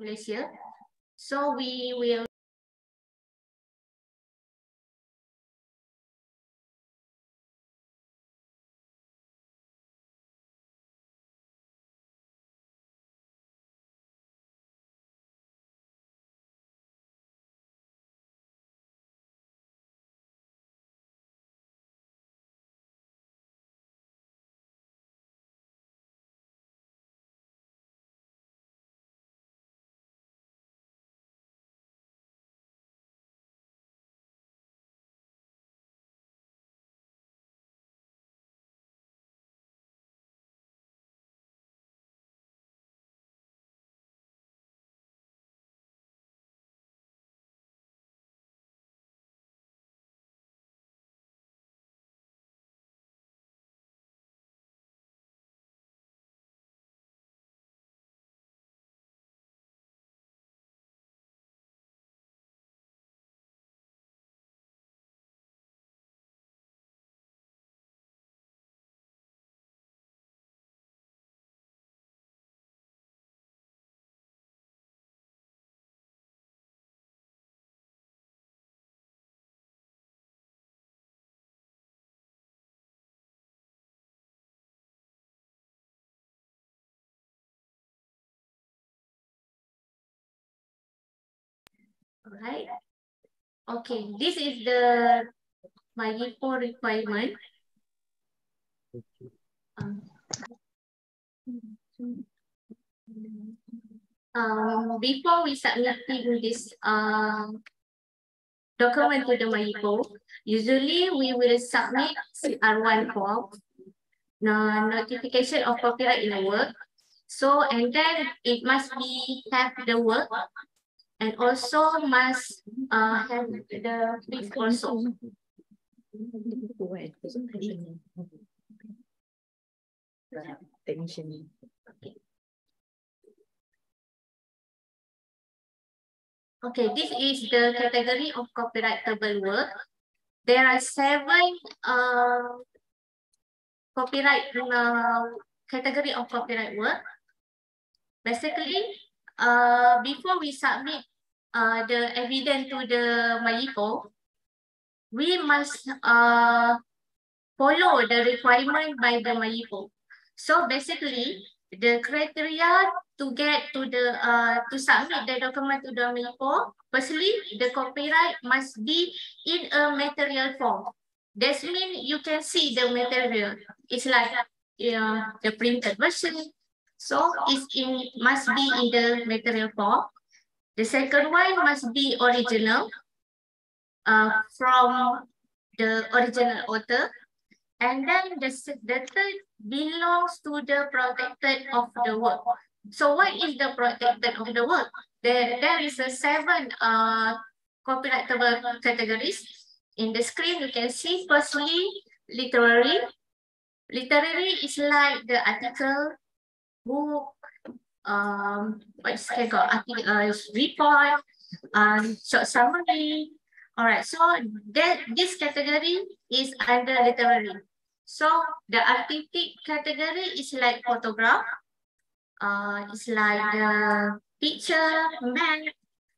Malaysia. So we will Alright. Okay, this is the MyIPO requirement. Um, before we submitting this uh, document to the MyIPO, usually we will submit CR1 form, no, notification of copyright in the work. So, and then it must be have the work and also must uh, have the fee also. Okay, this is the category of copyrightable work. There are seven uh, copyright uh, category of copyright work. Basically, uh, before we submit uh, the evidence to the MyIPO, we must uh, follow the requirement by the MyIPO. So basically, the criteria to get to the uh, to submit the document to the MyIPO, firstly, the copyright must be in a material form. That means you can see the material. It's like uh, the printed version. So it's in must be in the material form. The second one must be original uh, from the original author. And then the, the third belongs to the protected of the work. So what is the protected of the work? There, there is a seven uh, copyrightable categories. In the screen, you can see firstly, literary. Literary is like the article, book, um, what's it called? Article, uh, report, um, short summary. All right, so that this category is under literary. So the artistic category is like photograph. Uh, it's like the picture, map.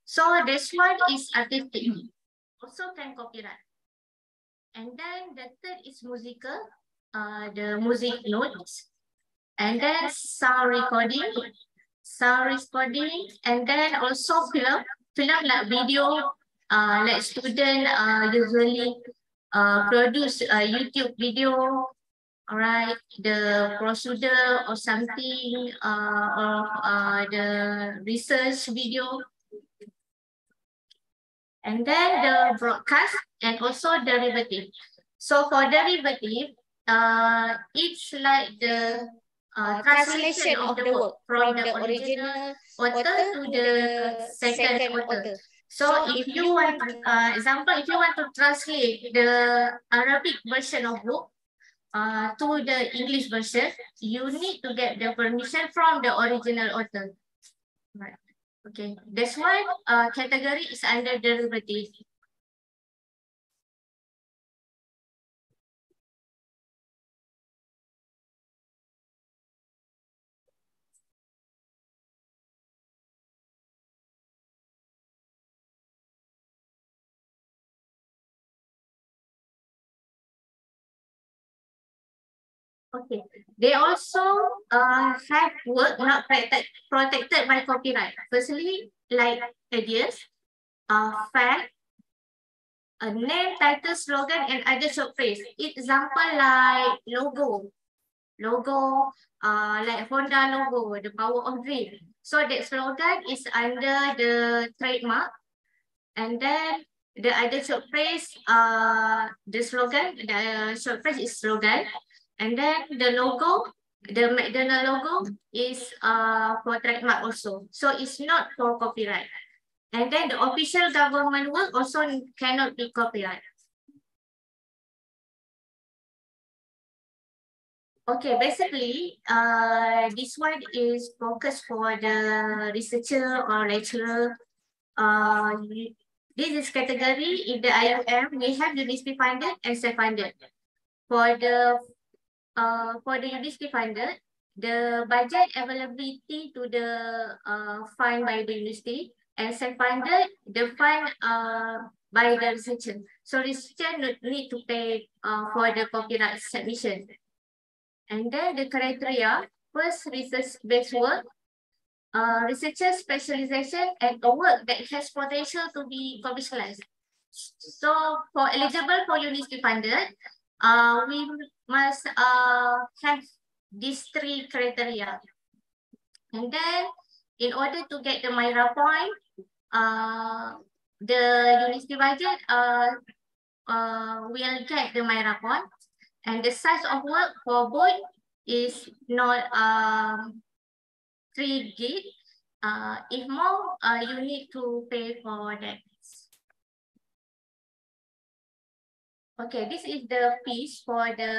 So this one is artistic. Also can copyright. And then the third is musical. Uh, the music notes. And then sound recording sound recording, and then also film. Film like video, uh, like student uh, usually uh, produce a YouTube video, right, the procedure or something, uh, or uh, the research video. And then the broadcast and also derivative. So for derivative, uh, it's like the uh, translation of the work from the original author to the second author. So if you want, uh, example, if you want to translate the Arabic version of book uh, to the English version, you need to get the permission from the original author. Right. Okay. That's why uh, category is under derivative. Okay. They also uh, have work not protect, protected by copyright. Firstly, like ideas, uh, fact, a name, title, slogan, and other short phrase. Example like logo. Logo, uh, like Honda logo, the power of dream. So that slogan is under the trademark. And then the other short phrase, uh, the slogan, the short phrase is slogan. And then the logo, the McDonald logo is uh, for trademark also. So it's not for copyright. And then the official government work also cannot be copyright. Okay, basically, uh, this one is focused for the researcher or lecturer. Uh, this is category in the IOM, we have the university funded and self-funded. For the uh, for the university funded, the budget availability to the uh, fund by the university and self-funded, the fund uh, by the researcher. So researcher need to pay uh, for the copyright submission. And then the criteria, first research-based work, uh, researcher specialization and a work that has potential to be commercialized. So for eligible for university funded, uh, we must uh, have these three criteria. And then in order to get the Myra point, uh, the university budget uh, uh, will get the Myra point. And the size of work for both is not um, 3 gig. Uh, if more, uh, you need to pay for that. Okay, this is the fees for the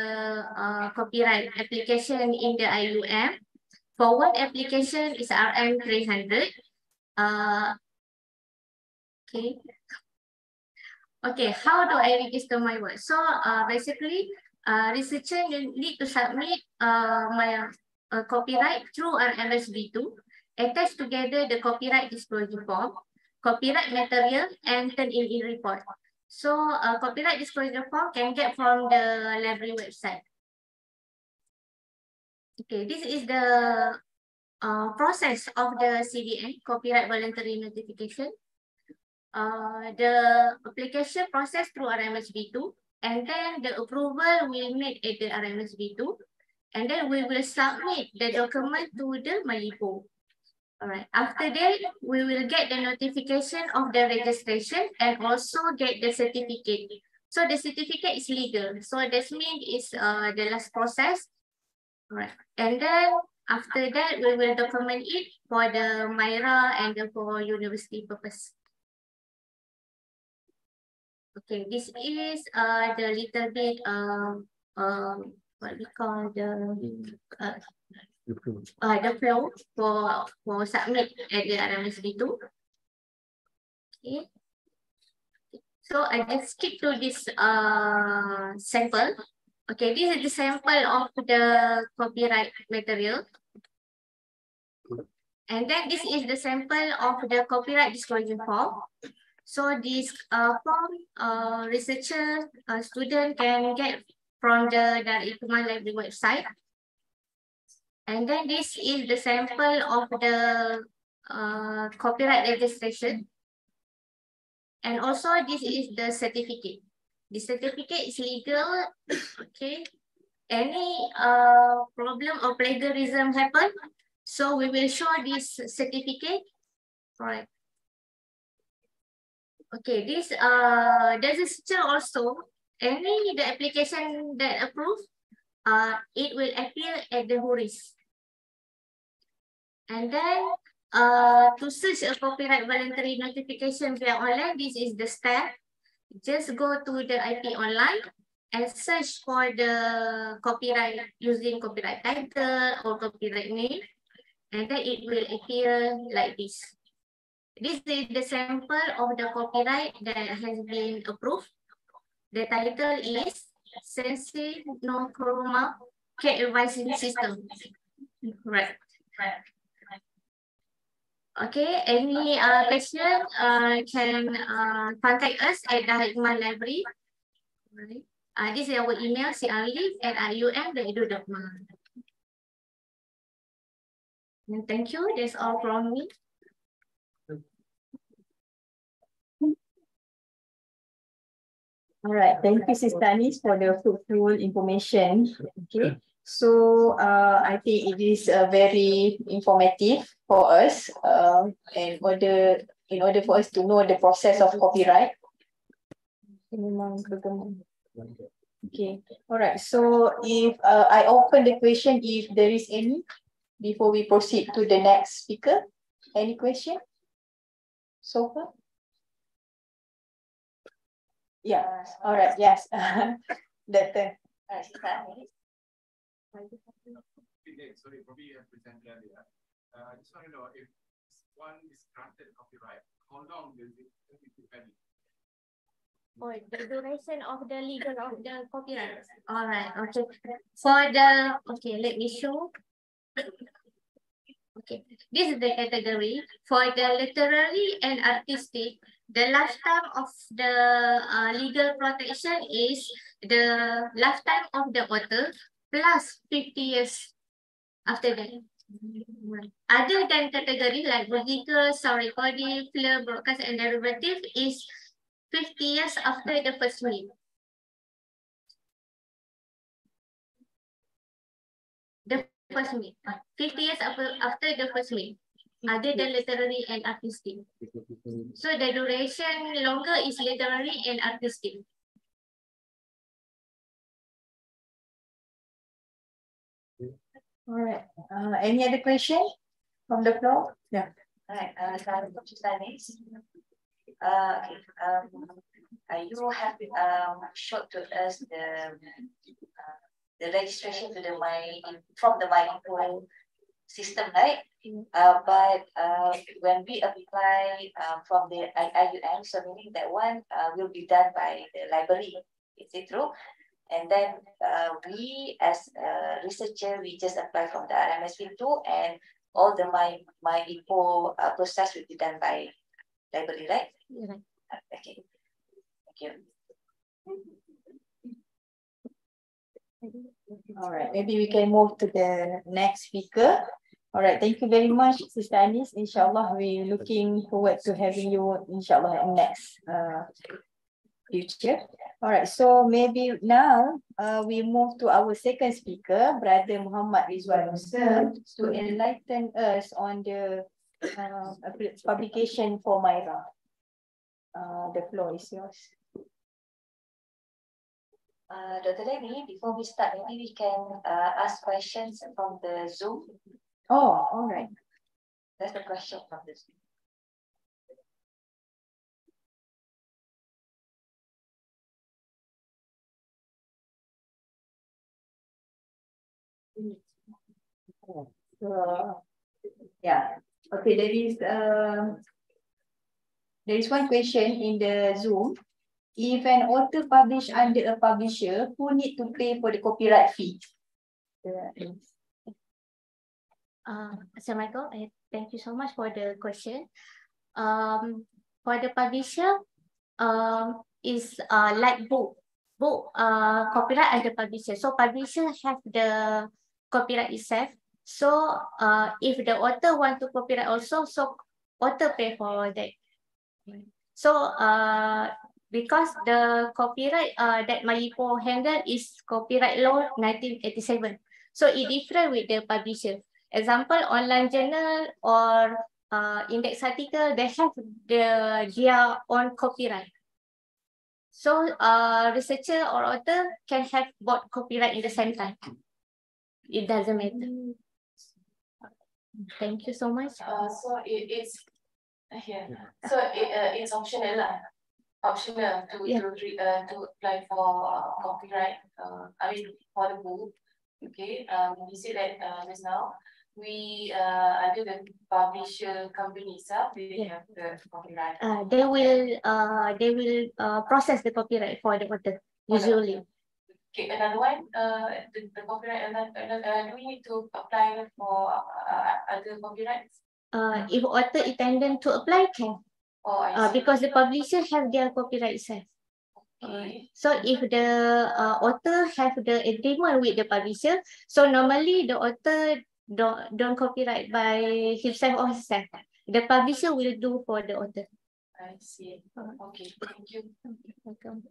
uh, copyright application in the IUM. For one application is RM 300. Uh, okay. Okay, how do I register my work? So uh, basically, uh, researcher need to submit uh, my uh, copyright through RMSB2, attach together the copyright disclosure form, copyright material, and turn in e report. So a copyright disclosure form can get from the library website. Okay, this is the uh, process of the CVN, Copyright Voluntary Notification. Uh, the application process through RMSB2, and then the approval will made at the RMSB2, and then we will submit the document to the Malipo. All right. After that, we will get the notification of the registration and also get the certificate. So the certificate is legal. So this means it's uh, the last process. All right. And then after that, we will document it for the MyRA and for university purpose. Okay, this is uh, the little bit um, um, what we call the uh, uh, the flow for for submit at the RMSB2. Okay. So I just skip to this uh sample. Okay, this is the sample of the copyright material. And then this is the sample of the copyright disclosure form. So this uh, form, uh, researcher, uh, student can get from the Darul Hikmah Library website. And then this is the sample of the uh, copyright registration. And also this is the certificate. The certificate is legal, okay. Any uh, problem or plagiarism happen, so we will show this certificate. Right. Okay, this uh, there's a feature also. Any the application that approved uh, it will appear at the HORIS. And then uh, to search a copyright voluntary notification via online, this is the step. Just go to the IP online and search for the copyright using copyright title or copyright name. And then it will appear like this. This is the sample of the copyright that has been approved. The title is Sensei no Chroma Cat Advising System. Right. Okay, any uh, question uh, can uh, contact us at the Hikmah Library. Right. Uh, this is our email, crlib at ium.edu.my. Thank you. That's all from me. All right, thank you, Sister Anis, for the fruitful information. Okay, so uh, I think it is uh, very informative for us uh, and order in order for us to know the process of copyright. Okay, all right. So if uh, I open the question, if there is any, before we proceed to the next speaker, any question? So far? Yeah, all right, yes. That uh, sorry, probably you have presented earlier. Uh, I just want to know if one is granted copyright, how long does it take to valid? For the duration of the legal of the copyright. All right, okay. For the, okay, let me show. Okay, this is the category. For the literary and artistic, the lifetime of the uh, legal protection is the lifetime of the author plus 50 years after that. Other than category like musical, sound recording, film, broadcast, and derivative is 50 years after the first will. First will. 50 years after, after the first will other than literary and artistic. So the duration longer is literary and artistic. All right. Uh, any other question from the floor? Yeah. All right. Uh, Stanis. Uh, okay. Um, uh, you have um showed to us the uh, the registration to the my from the my system, right? Uh, but uh, when we apply uh, from the IUM, so meaning that one uh, will be done by the library, is it true? And then uh, we as a researcher, we just apply from the RMSP2 and all the my my info uh, process will be done by library, right? Yeah. Okay. Thank you. All right, maybe we can move to the next speaker. All right, thank you very much, Sister Anis. Inshallah, we're looking forward to having you, inshallah, in next uh, future. All right, so maybe now uh, we move to our second speaker, Brother Muhammad Rizwan Musa, to enlighten us on the uh, publication for Myra. Uh, the floor is yours. Uh, Dr. Levy, before we start, maybe we can uh, ask questions from the Zoom. Oh, all right. That's the question from this. Uh, yeah. Okay, there is uh, there is one question in the Zoom. If an author publish under a publisher, who need to pay for the copyright fee? Uh, Assalamualaikum. Uh, thank you so much for the question. Um, for the publisher, um, is uh, like book, book uh, copyright the publisher. So publisher have the copyright itself. So uh, if the author want to copyright also, so author pay for that. So uh, because the copyright uh, that MyIPO handle is copyright law 1987. So it different with the publisher. Example, online journal or uh, index article, they have the, their own copyright. So uh, researcher or author can have both copyright in the same time. It doesn't matter. Thank you so much. Uh, so it is here. So it, uh, it's optional. Optional to yeah. to re, uh, to apply for uh, copyright. Uh, I mean for the book. Okay. Um, you see that uh, just now we uh under the publisher company itself they yeah. have the copyright uh they will uh they will uh process the copyright for the author usually okay another one uh the, the copyright another, uh, do we need to apply for uh, other copyrights uh if author intended to apply can oh, uh, because the publisher have their copyright itself Okay. So if the uh, author have the agreement with the publisher, so normally the author don't don't copyright by himself or herself. The publisher will do for the author. I see. Okay, thank you. Welcome.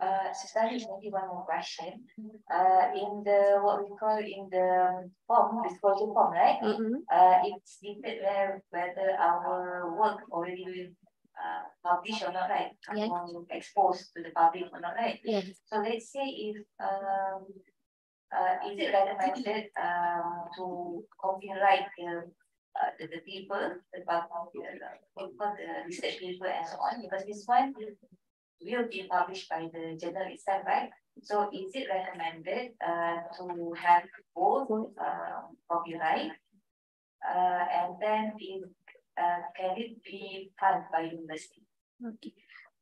Uh, Sister maybe one more question. Uh, in the, what we call in the form, disclosure form, right? Mm-mm. Uh, it's stated there whether our work already uh, published or not, right? Yeah. Or exposed to the public or not, right? Yes. So let's say if, um, uh, is it recommended, um, to copyright the, uh, the, the people, the, the, the, the research paper and so on, because this one will be published by the itself, right? So is it recommended, uh, to have both, um, copyright? Uh, and then is, uh, can it be funded by university? Okay.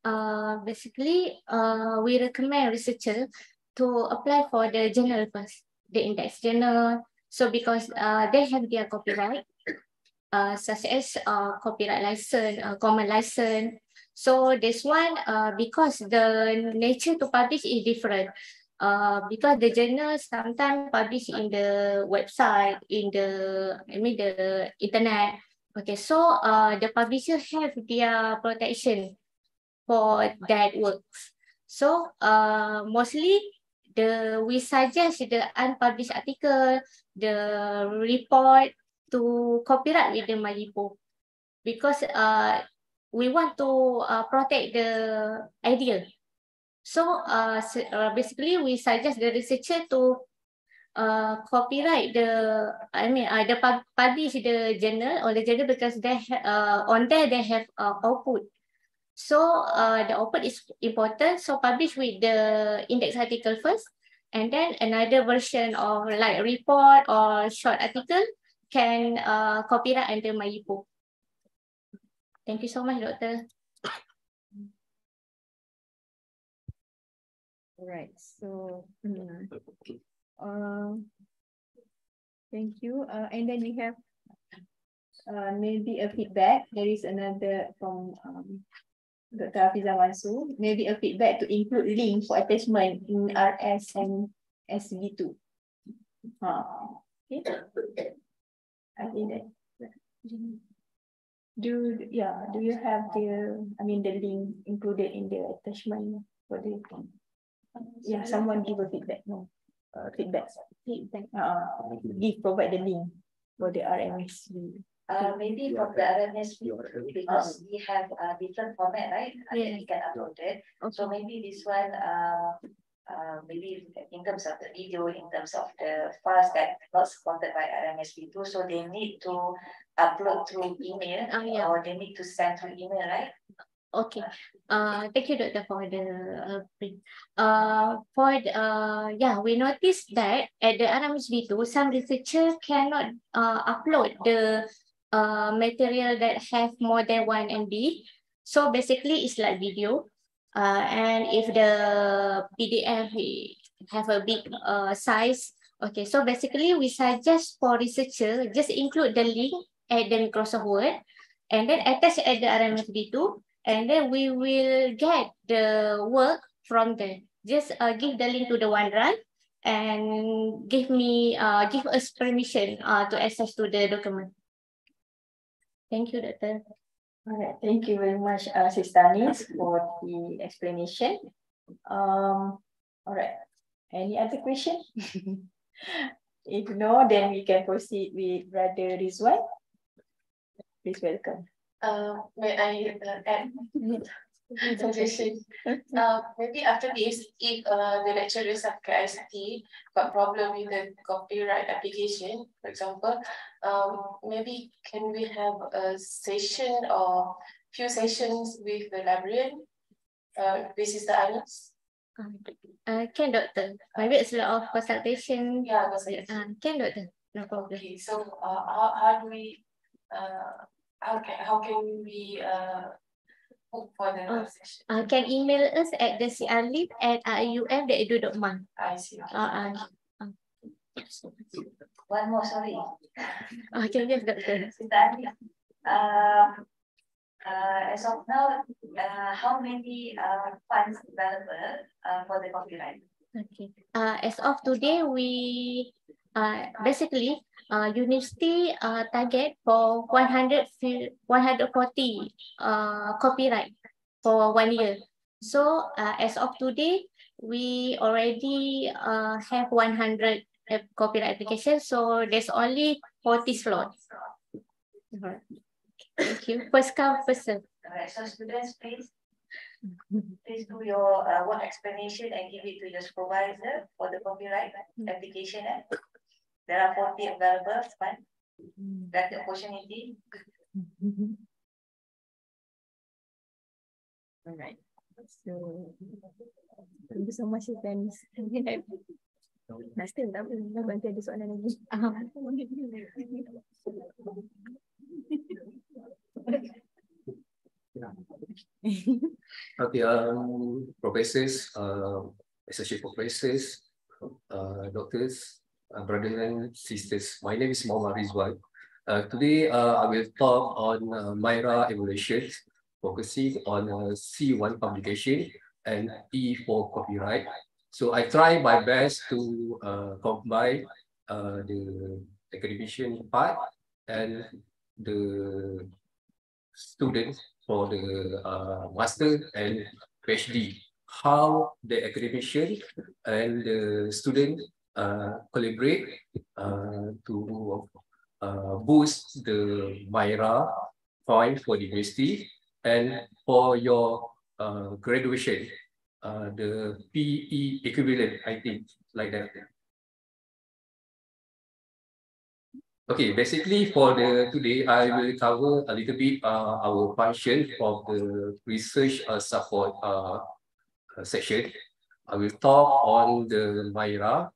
Uh, basically, uh, we recommend researcher to apply for the journal first, the index journal. So because uh, they have their copyright, uh, such as uh, copyright license, uh, common license. So this one, uh, because the nature to publish is different. Uh, because the journal sometimes publish in the website, in the, I mean the internet. Okay, so uh, the publisher have their protection for that works. So uh, mostly the we suggest the unpublished article, the report to copyright with the Malipo because uh, we want to uh, protect the idea. So uh, uh, basically we suggest the researcher to uh, copyright the I mean uh, the pub- publish the journal or the journal because they ha- uh, on there they have uh, output. So uh, the output is important. So publish with the index article first, and then another version of like report or short article can uh, copyright under MyIPO. Thank you so much, Doctor. Alright, so uh, thank you. Uh, and then we have uh, maybe a feedback. There is another from um, Dr. Hafiza Mansur. Maybe a feedback to include link for attachment in RS and SV2. Uh, okay. I think that. Do yeah, do you have the I mean the link included in the attachment for the yeah, someone give a feedback, no, uh, feedback, feedback, uh, give, provide the link for the RMSB. Uh, maybe from the RMS, because we have a different format, right? I Yeah. think we can upload it. Okay. So maybe this one, uh, uh, maybe in terms of the video, in terms of the files that not supported by RMSB two, so they need to upload through email. Ah, yeah. Or they need to send through email, right? Okay. Uh, thank you, Doctor, for the uh. Uh, for the, uh, yeah, we noticed that at the RMSB2, some researchers cannot uh, upload the uh, material that have more than one MB. So basically, it's like video. Uh, and if the PDF have a big uh, size, okay, so basically we suggest for researcher, just include the link at the Microsoft Word and then attach at the RMSB2 and then we will get the work from there. Just uh, give the link to the OneDrive and give me uh, give us permission uh, to access to the document. Thank you, Doctor. Alright, thank you very much, uh, Sister Anis for the explanation. Um, alright, any other question? If no, then we can proceed with Brother Rizwan. Please welcome. Uh, may I uh, add suggestion? Uh, maybe after this, if uh, the lecturers of KICT got problem with the copyright application, for example, um, maybe can we have a session or few sessions with the librarian? Uh, this is the Anis. Uh, can, Doctor? Maybe it's a lot of consultation. Yeah, consultation. Uh, can, Doctor? No problem. Okay, so uh, how, how do we, how can, how can we uh, book for the Oh. session? Uh, can email us at the crlib at ium.edu.my. I see. Uh, uh, One more, sorry. okay, yes, Doctor. Uh, uh, as of now, uh, how many uh, funds available uh, for the copyright? Okay. Uh, as of today, we uh, basically uh, university uh, target for 100, 140 uh, copyright for one year. So uh, as of today, we already uh, have 100 copyright applications. So there's only 40 slots. Thank you. First come, first serve. All right, so students, please, please do your uh, work explanation and give it to your supervisor for the copyright application. Eh? There are 40 available, fine. That's the opportunity. All right. So, thank you so much, Dennis. Nah, still tak boleh. Dah bantu ada soalan lagi. okay, um, professors, uh, associate professors, uh, doctors, uh, brothers and sisters. My name is Muhammad Rizwan. Uh, today, uh, I will talk on uh, MyRA evaluation, focusing on uh, C1 publication and E4 copyright. So I try my best to combine the academician part and the students for the uh, master and PhD. How the academician and the student collaborate uh, to uh, boost the MyRA point for the university and for your uh, graduation, uh, the PE equivalent, I think, like that. Okay, basically for the today, I will cover a little bit uh, our function of the research uh, support uh, section. I will talk on the MyRA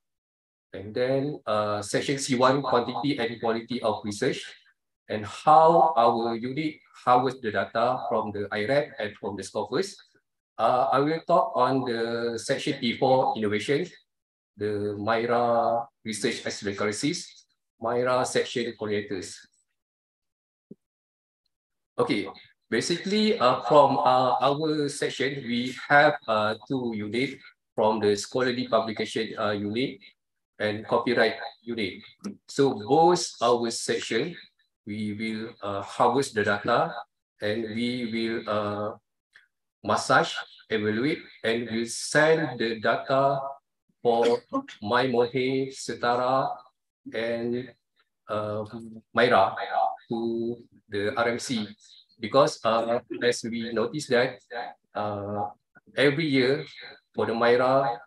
and then uh, section C1, quantity and quality of research and how our unit harvest the data from the IREP and from the Scopus. Uh, I will talk on the section P4 innovation, the MyRA research crisis, MyRA section coordinators. Okay, basically uh, from uh, our section, we have uh, two units from the scholarly publication uh, unit and copyright unit. So both our section, we will uh, harvest the data and we will uh, massage, evaluate, and will send the data for MyMohe, Setara, and uh, MyRA to the RMC because uh, as we notice that uh, every year for the MyRA,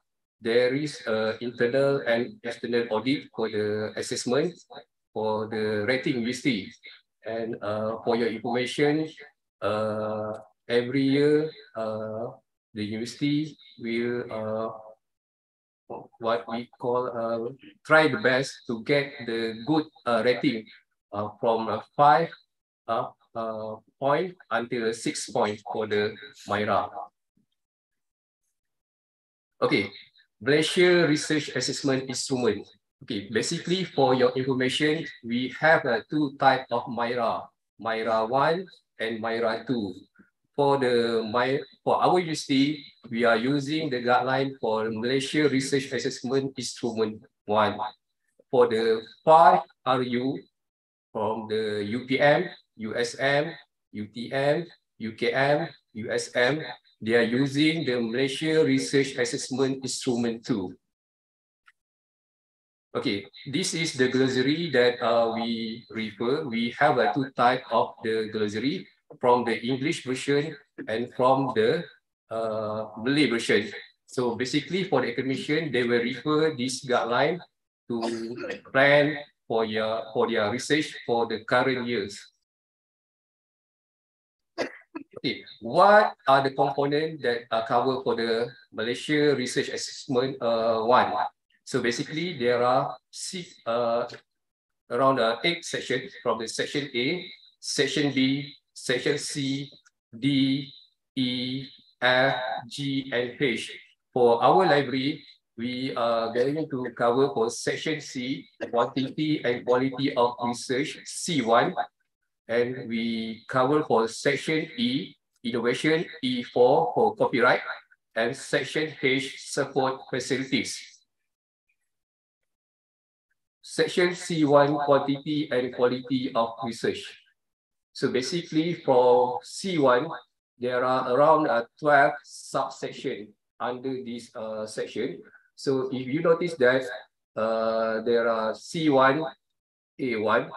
there is uh, internal and external audit for the assessment for the rating university. And uh, for your information, uh, every year uh, the university will uh, what we call uh, try the best to get the good uh, rating uh, from a five uh, uh, point until six point for the MyRA. Okay, Malaysia Research Assessment Instrument. Okay, basically for your information, we have uh, two type of Myra, Myra 1 and Myra 2 for the my for our university, we are using the guideline for Malaysia Research Assessment Instrument One. For the five RU from the UPM, USM, UTM, UKM, USM, they are using the Malaysia Research Assessment Instrument Two. Okay, this is the glossary that uh, we refer. We have a two type of the glossary from the English version and from the uh, Malay version. So basically for the academician, they will refer this guideline to plan for your for their research for the current years. Okay, what are the components that are covered for the Malaysia Research Assessment uh, one? So basically there are six, uh, around uh, eight sections from the section A, section B, section C, D, E, F, G, and H. For our library, we are going to cover for section C, quantity and quality of research, C1. And we cover for section E, innovation, E4 for copyright, and section H, support facilities. Section C1, quantity and quality of research. So basically for C1, there are around uh, 12 subsections under this uh, section. So if you notice that uh, there are C1, A1,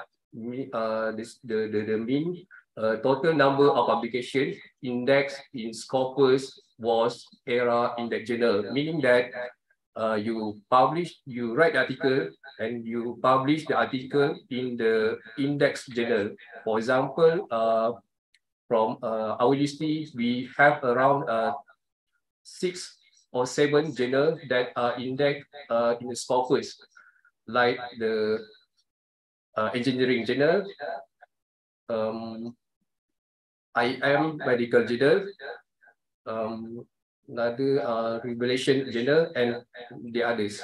uh, this, the, the, the mean uh, total number of publications indexed in Scopus WoS ERA index journal, meaning that uh, you publish, you write article and you publish the article in the index journal. For example, uh, from uh, our university, we have around uh, six or seven journals that are indexed uh, in the Scopus, like the uh, engineering journal, um, I am medical journal, um, another uh, revelation journal, and the others.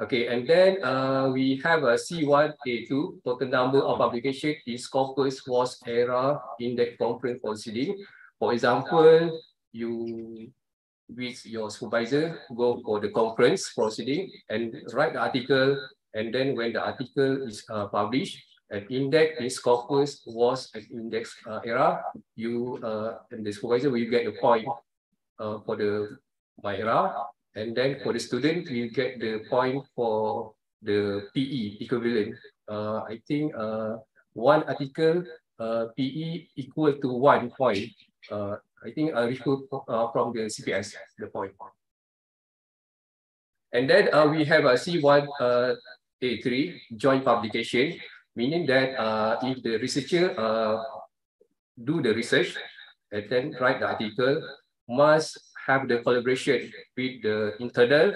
Okay, and then uh, we have a C1A2, total number of publication in Scopus was ERA index conference proceeding. For example, you with your supervisor go for the conference proceeding and write the article and then when the article is uh, published an index in Scopus WoS an index uh, ERA. You uh, and the supervisor will get the point uh, for the MyRA. And then for the student you get the point for the PE equivalent. Uh, I think uh, one article uh, PE equal to one point. Uh, I think I refer uh, from the CPS, the point. And then uh, we have a C1 uh, A3 joint publication, meaning that uh, if the researcher uh, do the research and then write the article, must have the collaboration with the internal,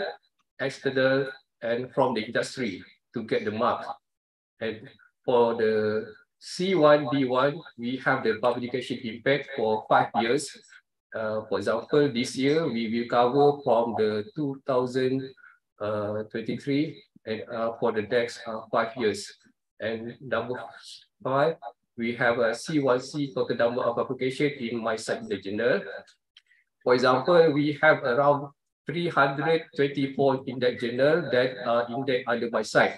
external, and from the industry to get the mark. And for the C1, D1, we have the publication impact for five years. Uh, for example, this year, we will cover from the 2023 and uh, for the next uh, five years. And number five, we have a C1C total number of application in my journal. For example, we have around 324 index journal that are indexed under MyCite.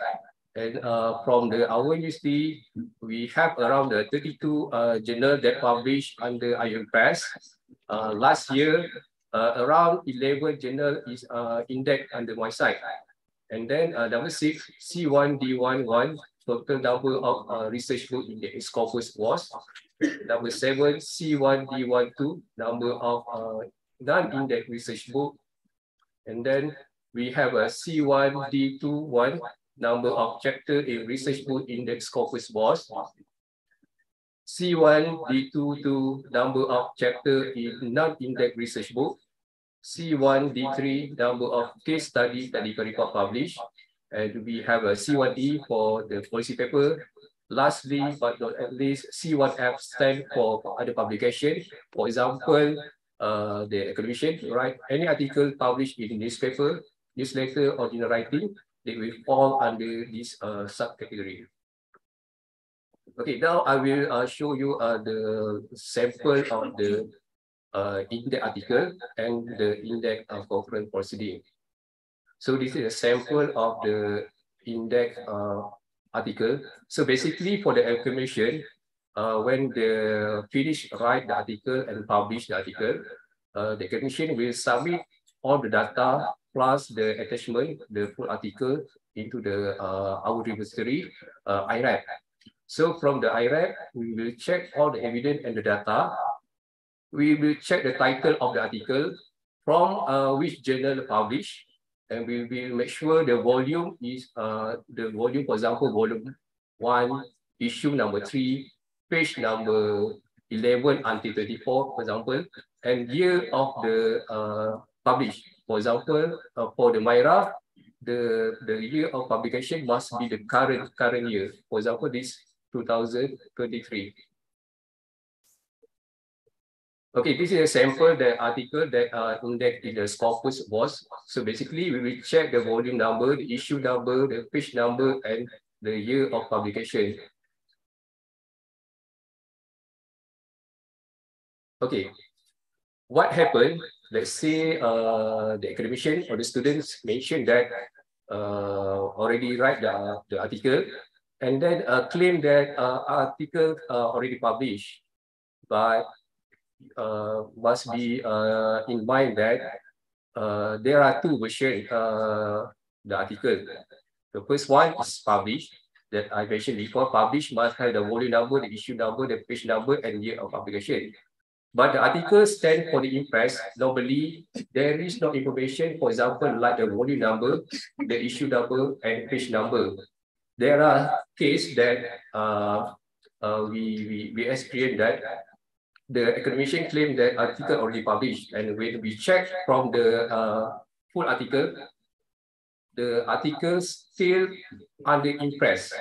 And uh, from the our university, we have around the 32 uh, journal that published under IIUM Press. Uh, last year, uh, around 11 journal is uh, indexed under MyCite. And then uh, number six, C1D11, total number of uh, in the scopus WoS. number seven, C one D one two number of uh, non-index book, And then we have a C one D two one number of chapter in research book in index scopus WoS. C one D two two number of chapter in non-index book. C1D3 number of case studies that you can report published. And we have a C1E for the policy paper. Lastly, but not at least, C1F stand for, other publication. For example, uh, the academician, right? Any article published in newspaper, newsletter, or in writing, they will fall under this uh, subcategory. Okay, now I will uh, show you uh, the sample of the uh, index article and the index of conference proceeding. So this is a sample of the index uh, article. So basically for the information, uh, when the finish write the article and publish the article, uh, the commission will submit all the data plus the attachment, the full article into the uh, our repository, uh, IREP. So from the IREP, we will check all the evidence and the data. We will check the title of the article from uh, which journal published, and we will make sure the volume is uh, the volume, for example, volume one, issue number three, page number 11 until 34, for example, and year of the uh, published. For example, uh, for the MyRA, the, the year of publication must be the current current year. For example, this 2023. Okay, this is a sample the article that uh, indexed in the Scopus WoS. So basically, we will check the volume number, the issue number, the page number, and the year of publication. Okay, what happened? Let's say uh, the academician or the students mentioned that uh, already write the, the article and then uh, claim that uh, article uh, already published, but must be uh, in mind that uh, there are two versions uh, the article. The first one is published that I mentioned before. Published must have the volume number, the issue number, the page number, and year of publication. But the article stand for the impress. Normally, there is no information, for example, like the volume number, the issue number, and page number. There are cases that uh, uh, we, we, we experience that the academician claim that article already published. And when we check from the uh, full article, the article still under impress.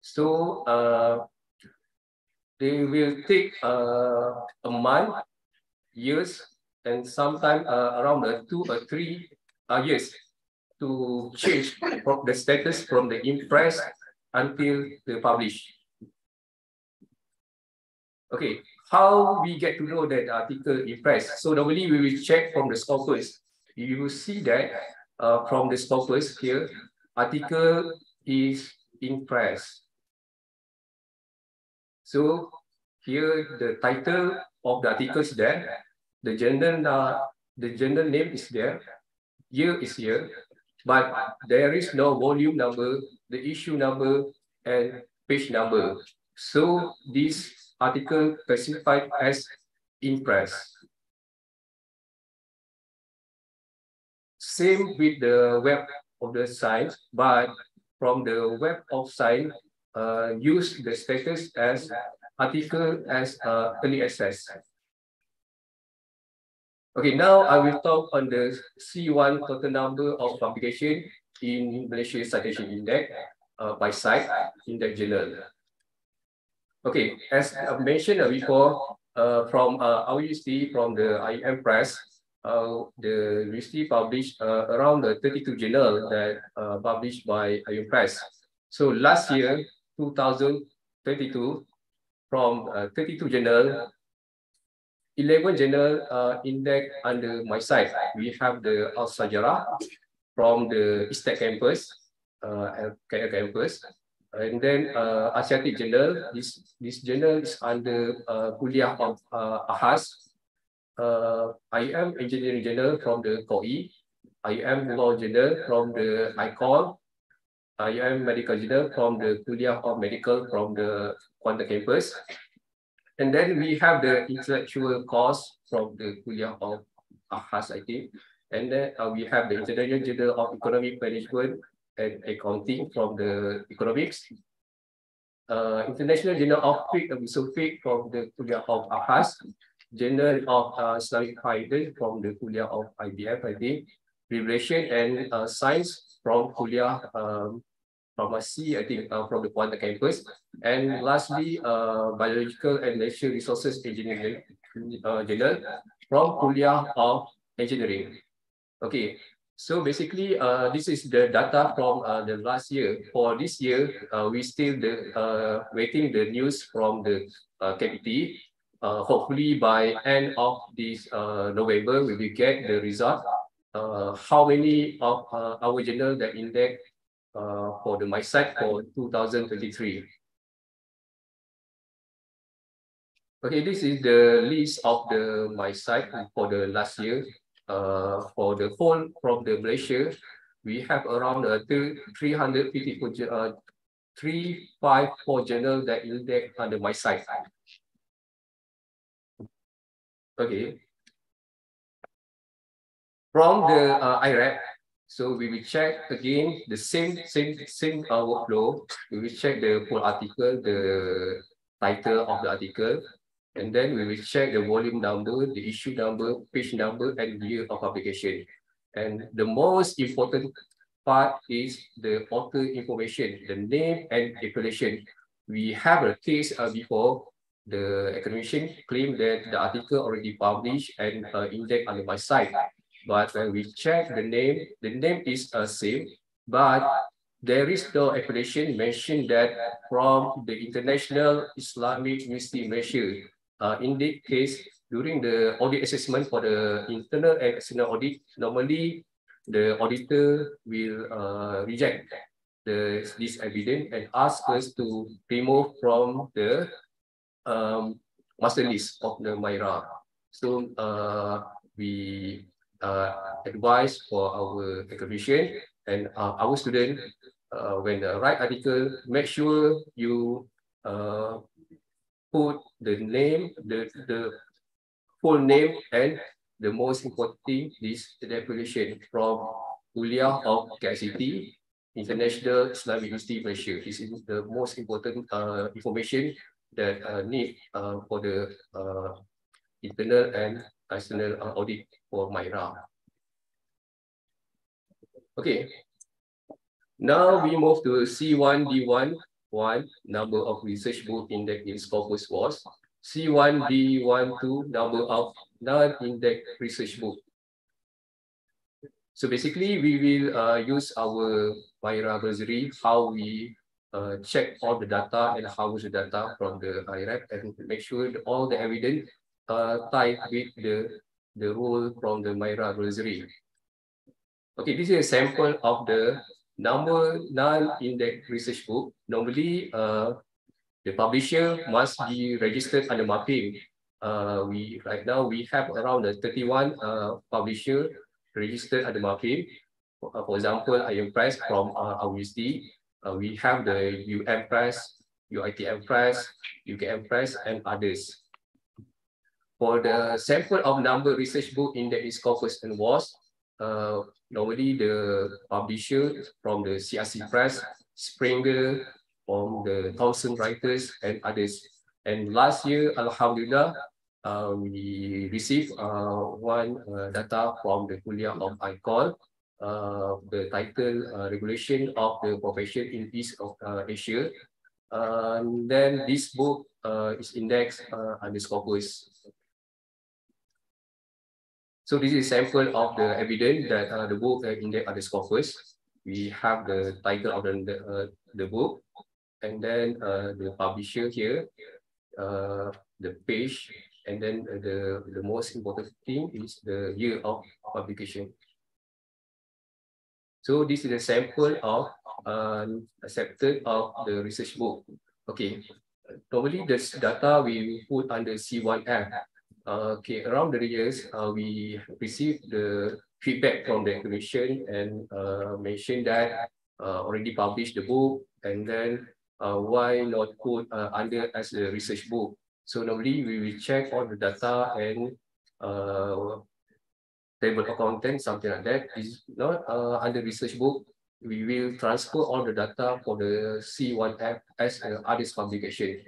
So uh, they will take uh, a month, years, and sometimes uh, around uh, two or three uh, years to change from the status from the impress until the publish. Okay, how we get to know that article impress? So normally we will check from the scopus. You will see that uh, from the scopus here, article is impress. So here the title of the article is there, the journal uh, the journal name is there, year is here, but there is no volume number, the issue number, and page number. So this article classified as impress. Same with the web of the site, but from the web of site, uh, use the status as article as uh, early access. Okay, now I will talk on the C1 total number of publication in Malaysia Citation Index uh, MyCite in the journal. Okay, as I mentioned before, uh, from uh, university, from the IIUM Press, uh, the university published uh, around the 32 journal that uh, published by IIUM Press. So last year, 2022, from uh, 32 journal, 11 journal uh, index under MyCite. We have the Al-Shajarah from the East campus, uh, campus. And then uh, Asiatic Journal, this, this journal is under uh, Kuliah of uh, AHAS. Uh, IIUM Engineering Journal from the KOI. IIUM Law Journal from the ICOL. IIUM Medical Journal from the Kuliah of Medical from the Kuantan campus. And then we have the Intellectual Discourse from the Kuliah of AHAS, I think. And then uh, we have the International Journal of Economic Management Accounting from the Economics. Uh, International Journal of Fiqh and Fiqh from the Kuliah of AHAS. Journal of uh, Islamic Finance from the Kuliah of IBF, I think. Revelation and uh, Science from Kuliah um, pharmacy, I think, uh, from the Kuantan campus. And lastly, uh, biological and natural resources engineering uh, journal from Kuliah of Engineering. Okay, so basically, uh, this is the data from uh, the last year. For this year, uh, we still the, uh, waiting the news from the uh, KPT. Uh, hopefully by end of this uh, November, we will get the result. Uh, how many of uh, our journal that index uh, for the MyCite for 2023. Okay, this is the list of the MyCite for the last year. Uh, for the whole from the Malaysia, we have around uh, 354 uh, 354 journal that index under MyCite. Okay. From the uh, IREP, so we will check again the same same same uh, workflow. We will check the full article, the title of the article, and then we will check the volume number, the issue number, page number, and year of publication. And the most important part is the author information, the name and affiliation. We have a case uh, before the academician claimed that the article already published and uh, indexed on MyCite. But when we check the name, the name is uh, same, but there is no affiliation mentioned that from the International Islamic University Malaysia. Uh, in this case, during the audit assessment for the internal and external audit, normally the auditor will uh, reject the this evidence and ask us to remove from the um, master list of the MyRA. So uh, we uh, advise for our academician and uh, our student uh, when the right article, make sure you uh, put the name, the, the full name and the most important thing is the declaration from Kuliah of KICT, International Islamic University Malaysia. This is the most important uh, information that uh, need uh, for the uh, internal and external uh, audit for MyRA. Okay. Now we move to C1D1, one number of research book index in Scopus WoS C1D12 number of non-index research book. So basically, we will uh, use our MyRA glossary, how we uh, check all the data and how the data from the IREP and make sure all the evidence uh, tied with the, the rule from the MyRA glossary. Okay, this is a sample of the number non-index research book. Normally, uh, the publisher must be registered under MAPIM. Uh, we right now we have around the 31 uh, publisher registered under MAPIM. For, uh, for example, IIUM Press from uh, university, uh, we have the UM Press, UITM Press, UKM Press, and others. For the sample of number research book in the Scopus and WoS, uh, normally the publisher from the CRC Press, Springer, from the thousand Writers and others. And last year, Alhamdulillah, uh, we received uh, one uh, data from the Kuliah of ICOL, uh, the title uh, Regulation of the Profession in East of uh, Asia. And then this book uh, is indexed under Scopus. So this is a sample of the evidence that the book uh, indexed under Scopus. We have the title of the, the book and then uh, the publisher here, uh, the page, and then uh, the, the most important thing is the year of publication. So this is a sample of um, accepted of the research book. Okay, normally this data we put under C1F. Uh, okay, around the years, uh, we received the feedback from the commission and uh, mentioned that uh, already published the book and then uh, why not put uh, under as a research book. So normally we will check all the data and uh, table of content, something like that is not uh, under research book. We will transfer all the data for the C1F as an artist publication.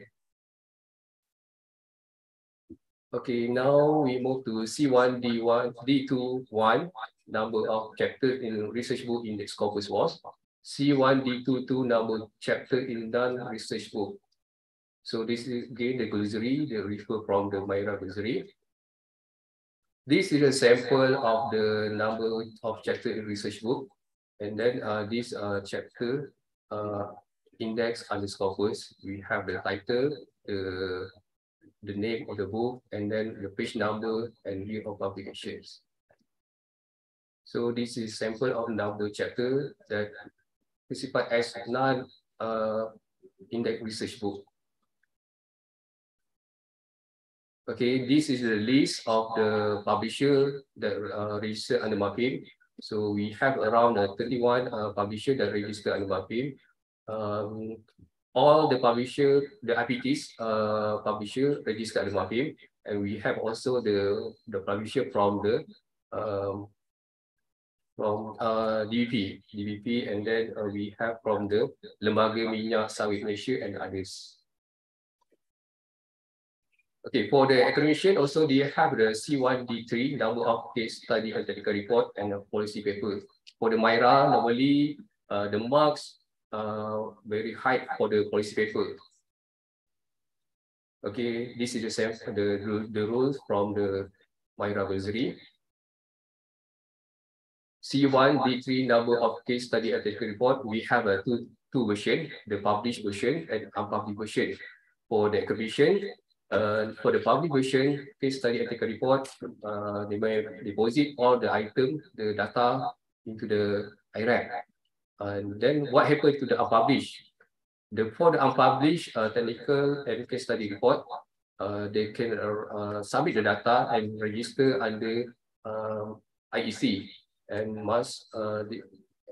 Okay, now we move to C1, D1, D2, 1, number of chapters in research book in the Scopus WoS. C1, D2, 2, number chapter in non-research book. So this is again the glossary, the refer from the MyRA glossary. This is a sample of the number of chapter in research book. And then uh, this uh, chapter uh, index under Scopus, we have the title, the the name of the book, and then the page number and year of publications. So this is sample of number chapter that classified as non uh, research book. Okay, this is the list of the publisher that uh, registered under MAPIM. So we have around uh, 31 uh, publisher that register under MAPIM. Um, all the publisher, the IPTs uh, publisher register under MAPIM, and we have also the the publisher from the um, from uh, DBP, DBP, and then uh, we have from the Lembaga Minyak Sawit Malaysia and others. Okay, for the academician, also they have the C1, D3, number of case study and technical report and a policy paper. For the MyRA, normally uh, the marks uh, very high for the policy paper. Okay, this is the same, the, the rules from the MyRA glossary. C1, D3, number of case study technical report, we have a two, two version, the published version and unpublished version. For the academician, Uh, for the publication, case study ethical report, uh, they may deposit all the item, the data into the IREP. And then what happened to the unpublished? The, for the unpublished uh, technical and case study report, uh, they can uh, uh, submit the data and register under uh, IEC and must uh, the,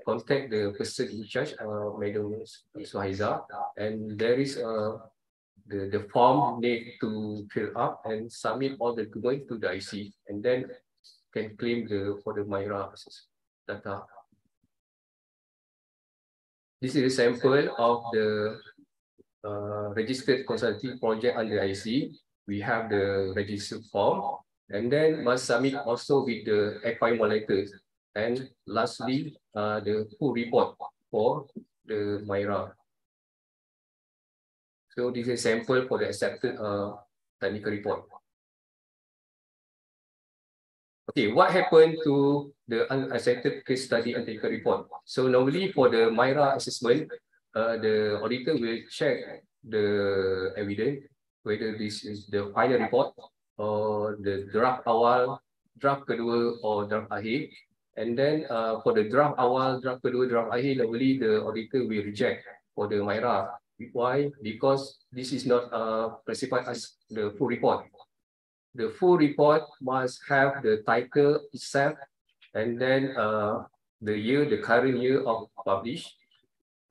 contact the person in charge, uh, Madam Suhaiza, and there is a uh, the, the form need to fill up and submit all the documents to the IC and then can claim the for the MyRA data. This is a sample of the uh, registered consulting project under IC. We have the registered form and then must submit also with the FI letters. And lastly, uh, the full report for the Myra. So this is a sample for the accepted uh, technical report. Okay, what happened to the unaccepted case study and technical report? So normally for the Myra assessment, uh, the auditor will check the evidence, whether this is the final report or the draft awal, draft kedua or draft akhir. And then uh, for the draft awal, draft kedua, draft akhir, normally the auditor will reject for the Myra. Why? Because this is not uh, classified as the full report. The full report must have the title itself and then uh, the year, the current year of published,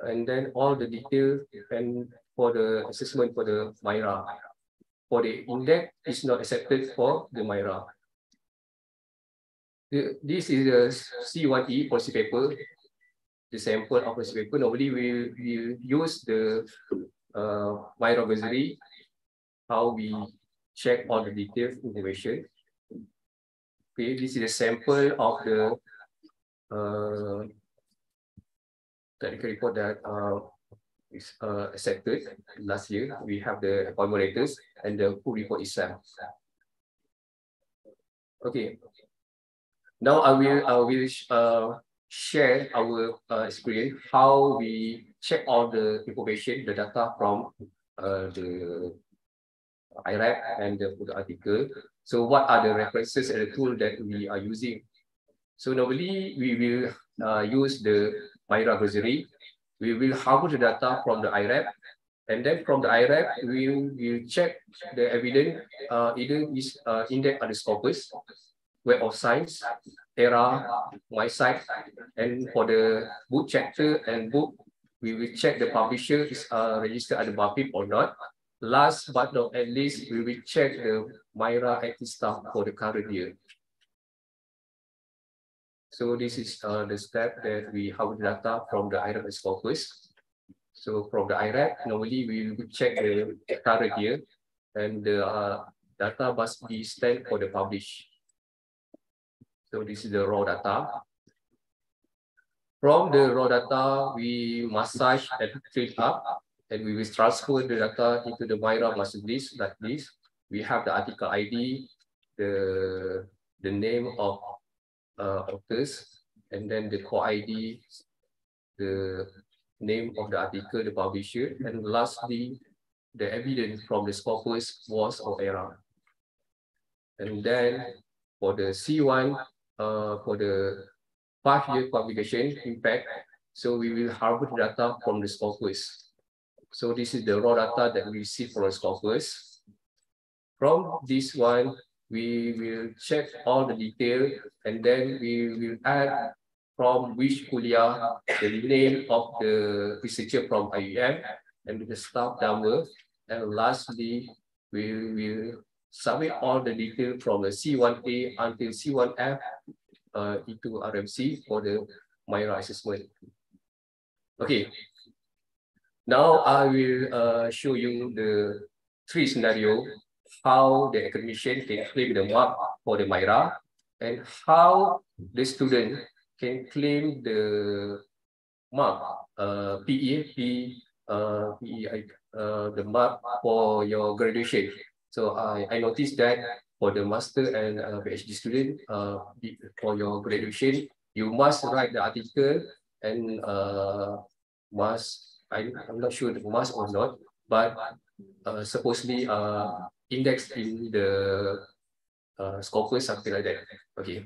and then all the details and for the assessment for the Myra. For the index, is not accepted for the Myra. This is the C1E policy paper the sample of the paper, normally we, we use the uh, MyRA Glossary, how we check all the detailed information. Okay, this is a sample of the uh, technical report that uh, is uh, accepted last year. We have the appointment letters and the full report itself. Okay. Now I will I will uh, share our uh, experience, how we check all the information, the data from uh, the IREP and the, the article. So what are the references and the tool that we are using? So normally we will uh, use the MyRA Glossary. We will harvest the data from the IREP and then from the IREP, we will check the evidence uh, either is uh, index or the scopus, Web of Science, Terra, MyCite, and for the book chapter and book, we will check the publisher is uh, registered under MAPIM or not. Last but not at least, we will check the MyRA active staff for the current year. So this is uh, the step that we have data from the IREP Scopus. So from the IREP, normally we will check the current year and the uh, data must be stand for the publish. So this is the raw data. From the raw data, we massage and clean up, and we will transfer the data into the MyRA master list like this. We have the article ID, the, the name of uh, authors, and then the core ID, the name of the article, the publisher, and lastly, the evidence from the scopus WoS or ERA. And then for the C1, uh, for the five-year publication impact. So we will harvest data from the Scopus. So this is the raw data that we see from the Scopus. From this one, we will check all the detail and then we will add from which kuliah, the name of the researcher from IIUM and the staff number. And lastly, we will submit all the detail from the C1A until C1F uh, into RMC for the MyRA assessment. Okay. Now I will uh, show you the three scenario how the academician can claim the mark for the MyRA and how the student can claim the mark uh, PE, uh, PE, uh, the mark for your graduation. So I, I noticed that for the master and uh, PhD student, uh, for your graduation, you must write the article and uh, must, I, I'm not sure must or not, but uh, supposedly uh, indexed in the uh, scopus, something like that. Okay.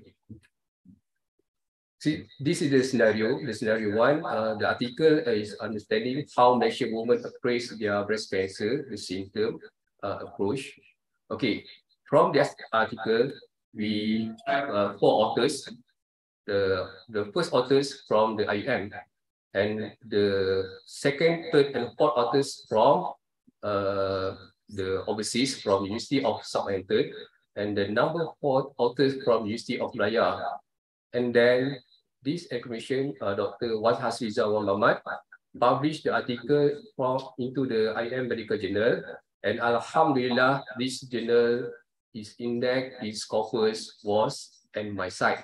See, this is the scenario. The scenario one, uh, the article is understanding how Malaysian women appraise their breast cancer, the symptom uh, approach. Okay, from this article, we have uh, four authors. The, the first authors from the IIUM and the second, third, and fourth authors from uh, the overseas from University of Southampton and the number four authors from University of Malaya. And then this information, uh, Dr. Wan Hasriza Muhammad published the article from into the IIUM Medical Journal. And Alhamdulillah, this journal his index, his Scopus WoS and MyCite.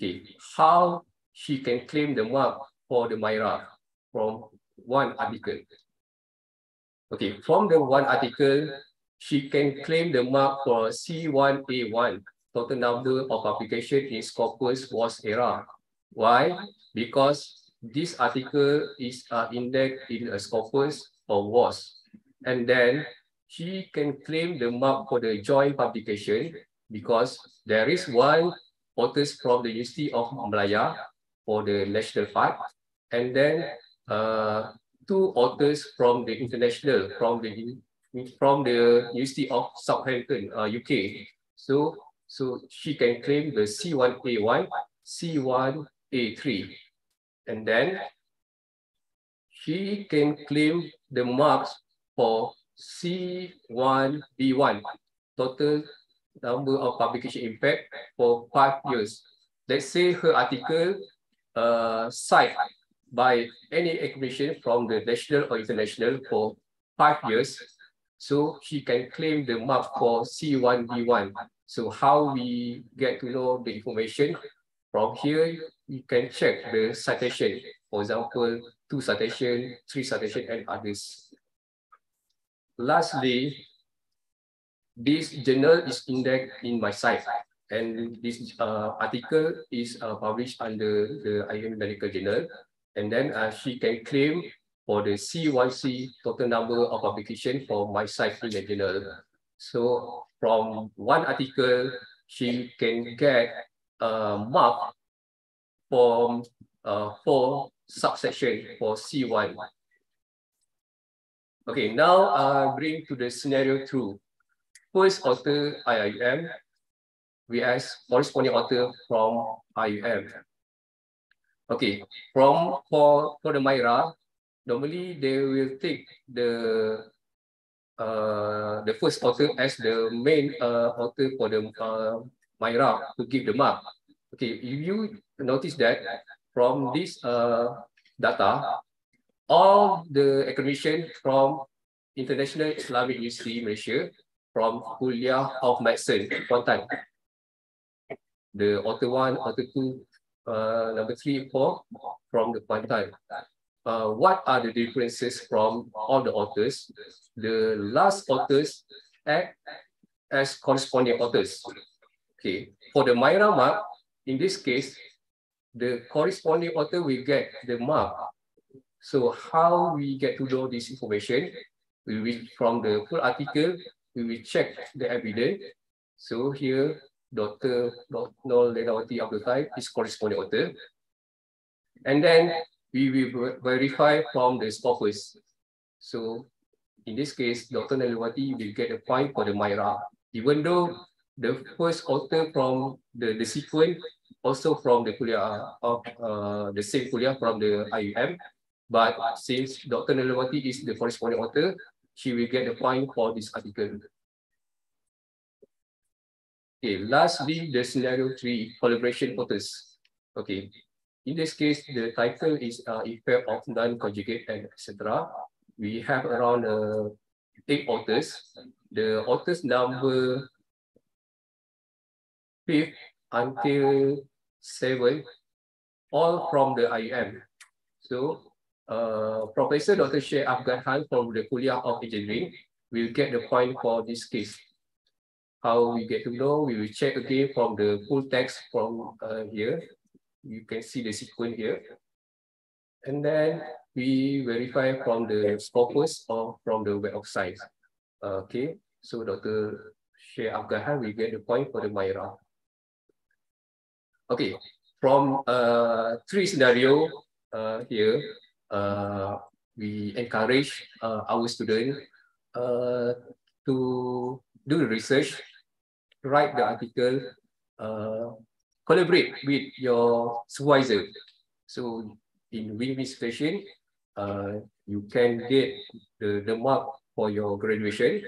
Okay, how she can claim the mark for the MyRA from one article. Okay, from the one article, she can claim the mark for C1A1. Total number of application in Scopus WoS ERA. Why? Because this article is uh, indexed in a scopus or WoS. And then she can claim the mark for the joint publication because there is one authors from the University of Malaya for the national part, and then uh, two authors from the international, from the from the University of Southampton, uh, UK. So, so she can claim the C1A1, C1A3, and then she can claim the marks for C1B1, total number of publication impact for five years. Let's say her article uh, cited by any exhibition from the national or international for five years. So she can claim the mark for C1B1. So how we get to know the information? From here, you can check the citation. For example, two citation, three citation, and others. Lastly, this journal is indexed in MyCite. And this uh, article is uh, published under the IIUM Medical Journal. And then uh, she can claim for the C1C total number of publication for MyCite in the journal. So from one article, she can get a mark from uh, four subsection for C1. Okay, now uh, bring to the scenario two. First author IIUM, ask corresponding author from IIUM. Okay, from for for the MyRA, normally they will take the uh the first author as the main uh, author for the uh, MyRA to give the mark. Okay, if you notice that from this uh data, all the academicians from International Islamic University Malaysia from Kuliah of Medicine, Kuantan. The author one, author two, uh, number three, four from the Kuantan. Uh, what are the differences from all the authors? The last authors act as corresponding authors. Okay, for the MyRA mark, in this case, the corresponding author will get the mark so how we get to know this information? We will, from the full article, we will check the evidence. So here, Dr. Nol Lenawati Abdul Taib is corresponding author. And then we will verify from the scopus. So in this case, Dr. Nelawati will get a point for the MyRA, even though the first author from the, the sequence also from the kuliah of uh, the same kuliah from the IIUM, but since Dr. Nelawati is the corresponding author, she will get the point for this article. Okay, lastly, the scenario three, collaboration authors. Okay, in this case, the title is uh, effect of non-conjugate and etc. We have around uh, eight authors. The authors number fifth until seven, all from the IIUM. So uh, Professor Dr. Sheikh Afghan Khan from the Kuliah of Engineering will get the point for this case. How we get to know, we will check again from the full text from uh, here. You can see the sequence here. And then we verify from the scopus or from the web of science. Okay, So Dr. Sheikh Abdul will get the point for the MyRA. Okay, from uh, three scenario uh, here, we encourage uh, our student uh, to do research, write the article, uh, collaborate with your supervisor. So in win-win situation, uh, you can get the, the mark for your graduation.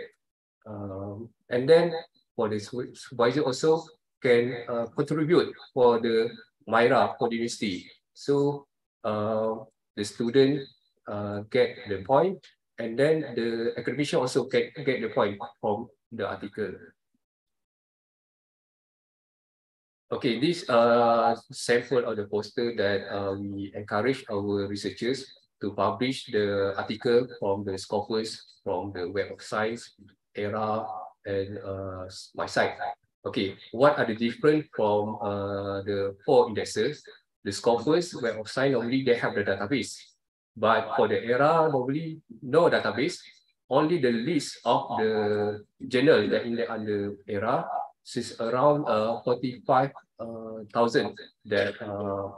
Um, and then for the supervisor also can uh, contribute for the MyRA for the university. So uh, the student uh, get the point and then the academician also get, get the point from the article. Okay, this uh sample of the poster that uh, we encourage our researchers to publish the article from the Scopus, from the Web of Science, ERA, and uh, MyCite. Okay, what are the different from uh, the four indexes? The Scopus, Web of Science, normally they have the database. But for the ERA, normally no database, only the list of the journal that in the under ERA since around uh, 45,000 uh, that uh,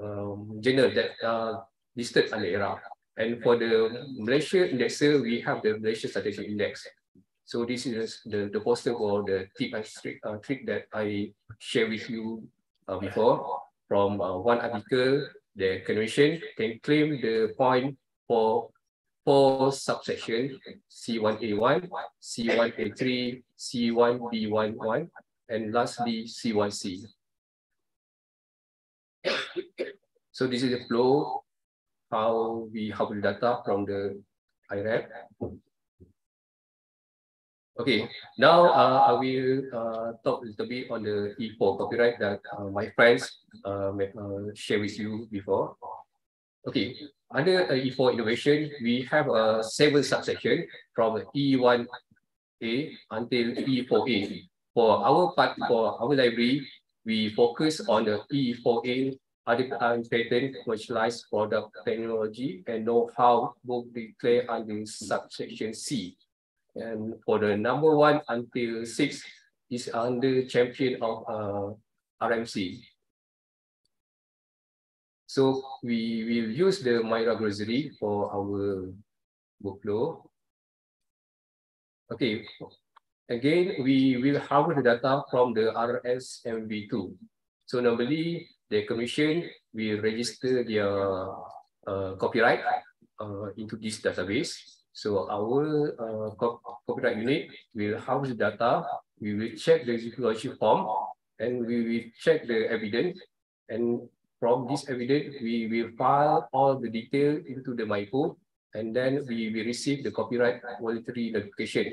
um, journal that uh, listed under ERA. And for the Malaysia indexer, we have the Malaysia Statistic Index. So this is the, the poster for the tip and trick, uh, trick that I shared with you uh, before. From uh, one article, the convention can claim the point for four subsections, C1A1, C1A3, C1B11, and lastly, C1C. So this is the flow, how we have the data from the IREP. Okay, now uh, I will uh, talk a little bit on the E4 copyright that uh, my friends uh, uh, share with you before. Okay, under uh, E4 innovation, we have a seven subsection from E1A until E4A. For our part, for our library, we focus on the E4A, other patent commercialized product technology and know-how both declared under subsection C. And for the number one until six is under champion of uh, RMC. So we will use the MyRA Glossary for our workflow. Okay, again, we will harvest the data from the RSMV2. So normally, the commission will register their uh, copyright uh, into this database. So our uh, copyright unit will house the data, we will check the execution form, and we will check the evidence, and from this evidence, we will file all the detail into the MyPo, and then we will receive the copyright voluntary notification.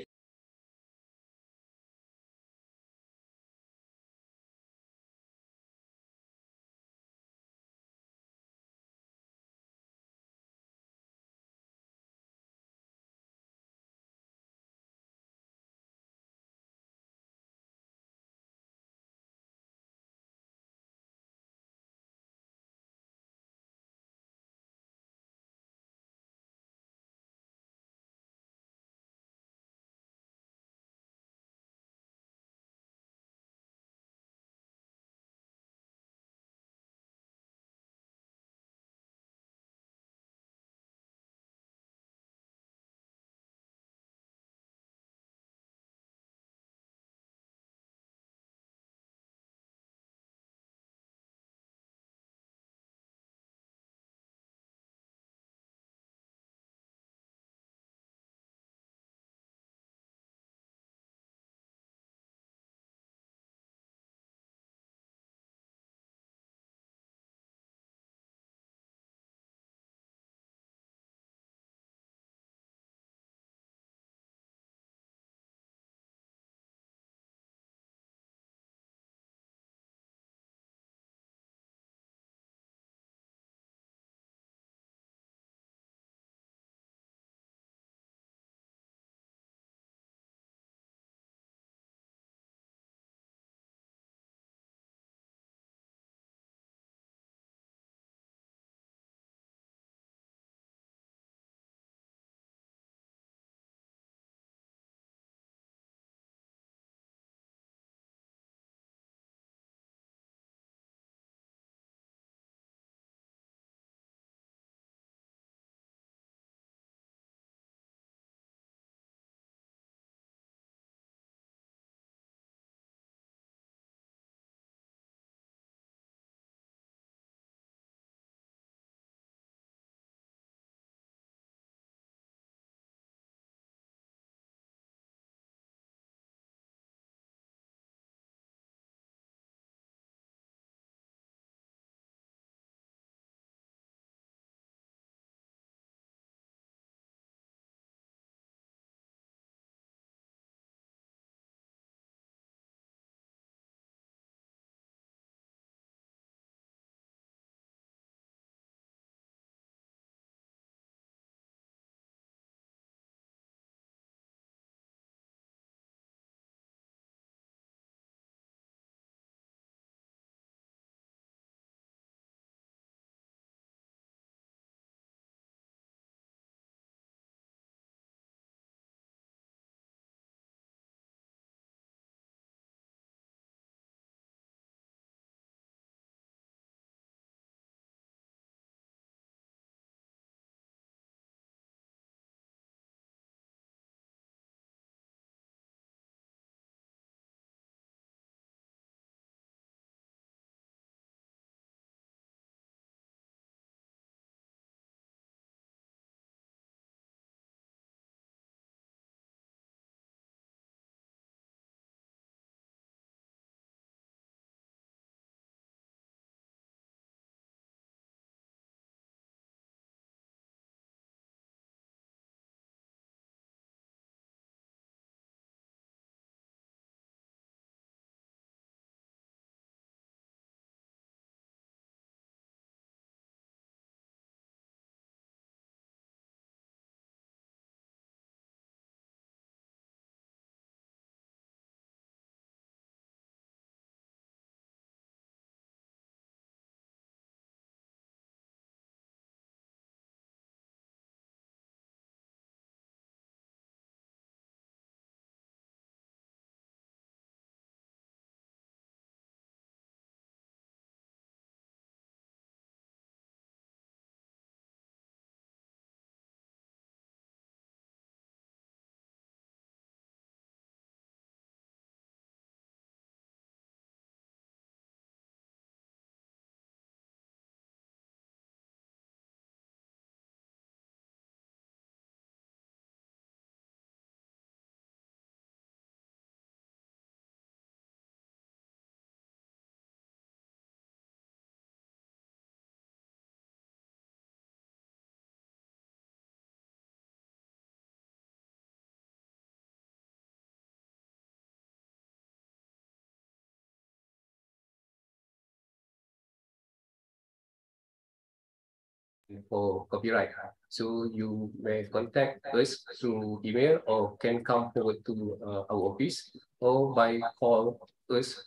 For copyright. So you may contact us through email or can come forward to uh, our office or by call us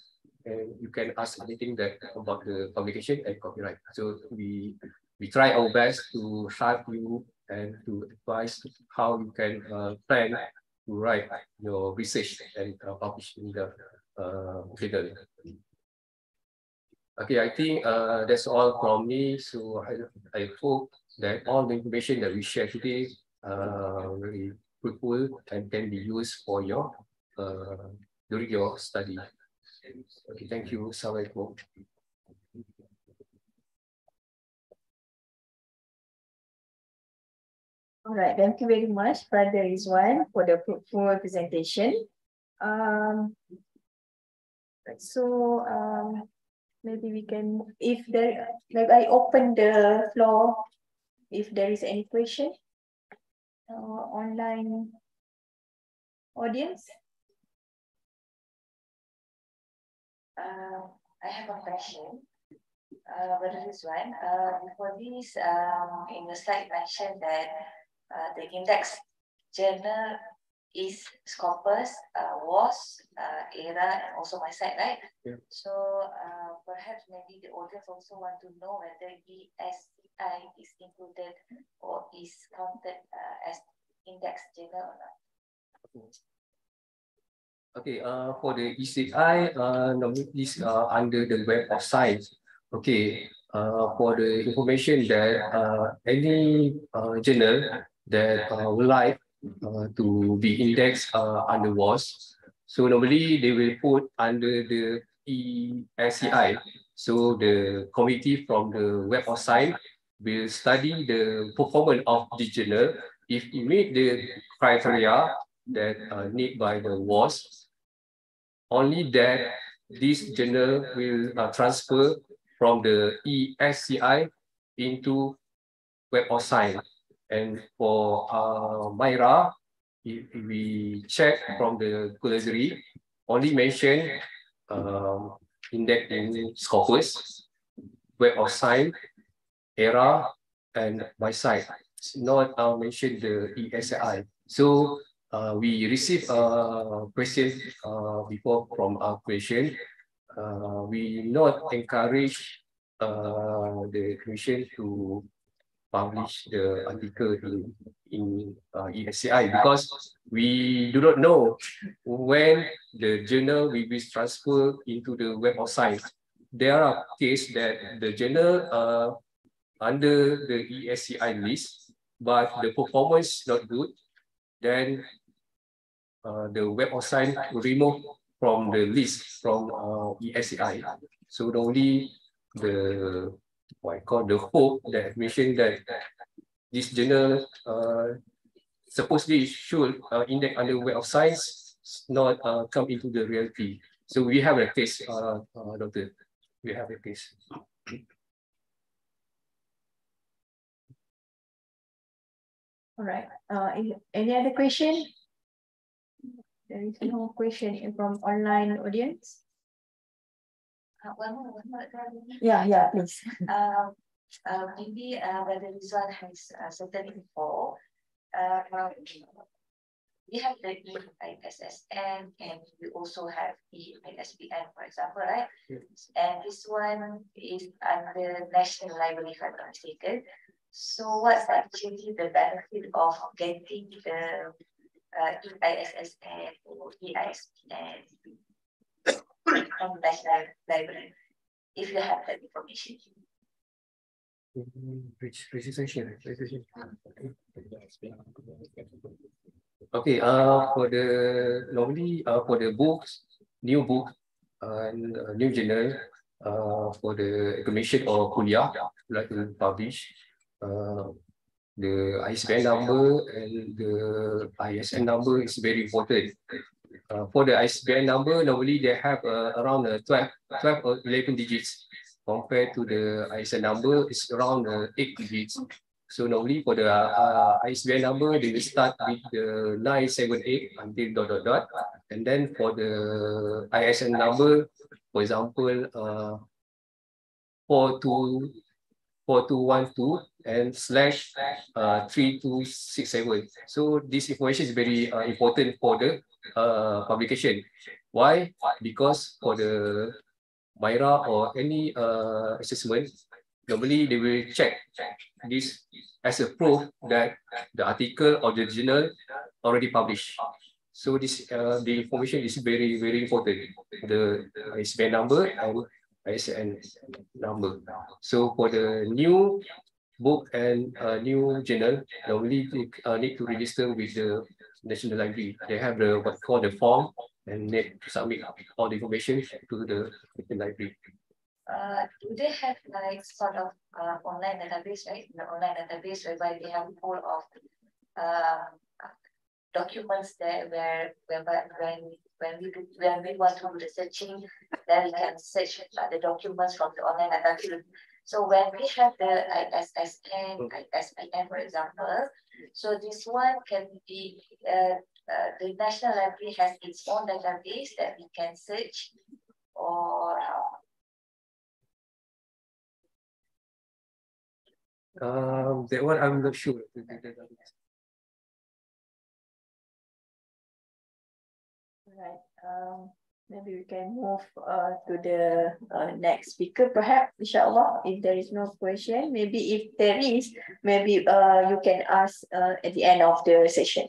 and you can ask anything that about the publication and copyright. So we we try our best to help you and to advise how you can uh, plan to write your research and uh, publish in the uh. Okay, I think uh, that's all from me. So I, I hope that all the information that we share today uh, very fruitful and can be used for your uh, during your study. Okay, thank you. Assalamualaikum. All right, thank you very much, Brother Rizwan, for the fruitful presentation. Um, so um, maybe we can, if there, maybe I open the floor if there is any question. Uh, online audience. Uh, I have a question. Uh, Brother Rizwan, uh, before this, um, in the slide mentioned that uh, the index journal is Scopus, uh, WoS, uh, ERA, and also MyCite, right? Yeah. So uh, perhaps maybe the audience also want to know whether ESCI is included or is counted uh, as index journal or not. Okay, uh, for the ESCI, uh, normally this uh, under the web of science. Okay, uh, for the information that uh, any uh, journal that uh, would like uh, to be indexed uh, under WoS, so normally they will put under the ESCI. So the committee from the web of science will study the performance of the journal. If it meet the criteria that uh, need by the WoS, only that this journal will uh, transfer from the ESCI into Web of Science. And for uh, MyRA, if we check from the glossary, only mention um, index in Scopus, Web of Science, ERA, and MyCite. It's not uh, mention the ESCI. So uh, we received a question uh, before from our question. Uh, we not encourage uh, the commission to publish the article in, in uh, ESCI because we do not know when the journal will be transferred into the web of science. There are cases that the journal uh, under the ESCI list, but the performance not good, then uh, the web of science remove from the list from uh, ESCI. So only the what I call the hope that mentioned that this journal uh, supposedly should uh, index under web of science not uh, come into the reality. So we have a case, uh, uh, doctor. We have a case. All right. Uh, any other question? There is no question from online audience. Yeah, yeah, please. Um, uh, maybe uh, Brother Rizwan has uh, certain info. Uh, we have the EISSN and we also have the EISBN, for example, right? Yes. And this one is under National Library, if I'm not mistaken. So what's actually the benefit of getting the uh, EISSN or EISBN National Library? If you have that information. Okay, uh, for the normally uh, for the books, new book, and uh, new journal, uh, for the commission or kuliah, like to publish, uh, the ISBN number and the ISN number is very important. Uh, for the ISBN number, normally they have uh, around uh, 12, 12 or 11 digits compared to the ISN number is around uh, 8 digits. So normally for the uh, ISBN number, they will start with the 978 until dot dot dot. And then for the ISN number, for example, uh, 42 4212 and slash uh, 3267. So this information is very uh, important for the uh, publication. Why? Because for the MyRA or any uh, assessment, normally they will check this as a proof that the article or the journal already published. So this uh, the information is very very important. The ISBN number and ISN number. So for the new book and uh, new journal, normally they uh, need to register with the National Library. They have the what called the form and to submit all the information to the, the library. Uh, do they have like sort of uh, online database, right? The online database whereby they have full of um, documents there where whereby when when we do when we want to do the searching, then we can search uh, the documents from the online database. So when we have the ISSN, ISBN, for example, so this one can be uh, uh, the National Library has its own database that we can search or Um, that one I'm not sure. Right. Um, maybe we can move uh, to the uh, next speaker. Perhaps, inshallah, if there is no question, maybe if there is, maybe uh, you can ask uh, at the end of the session.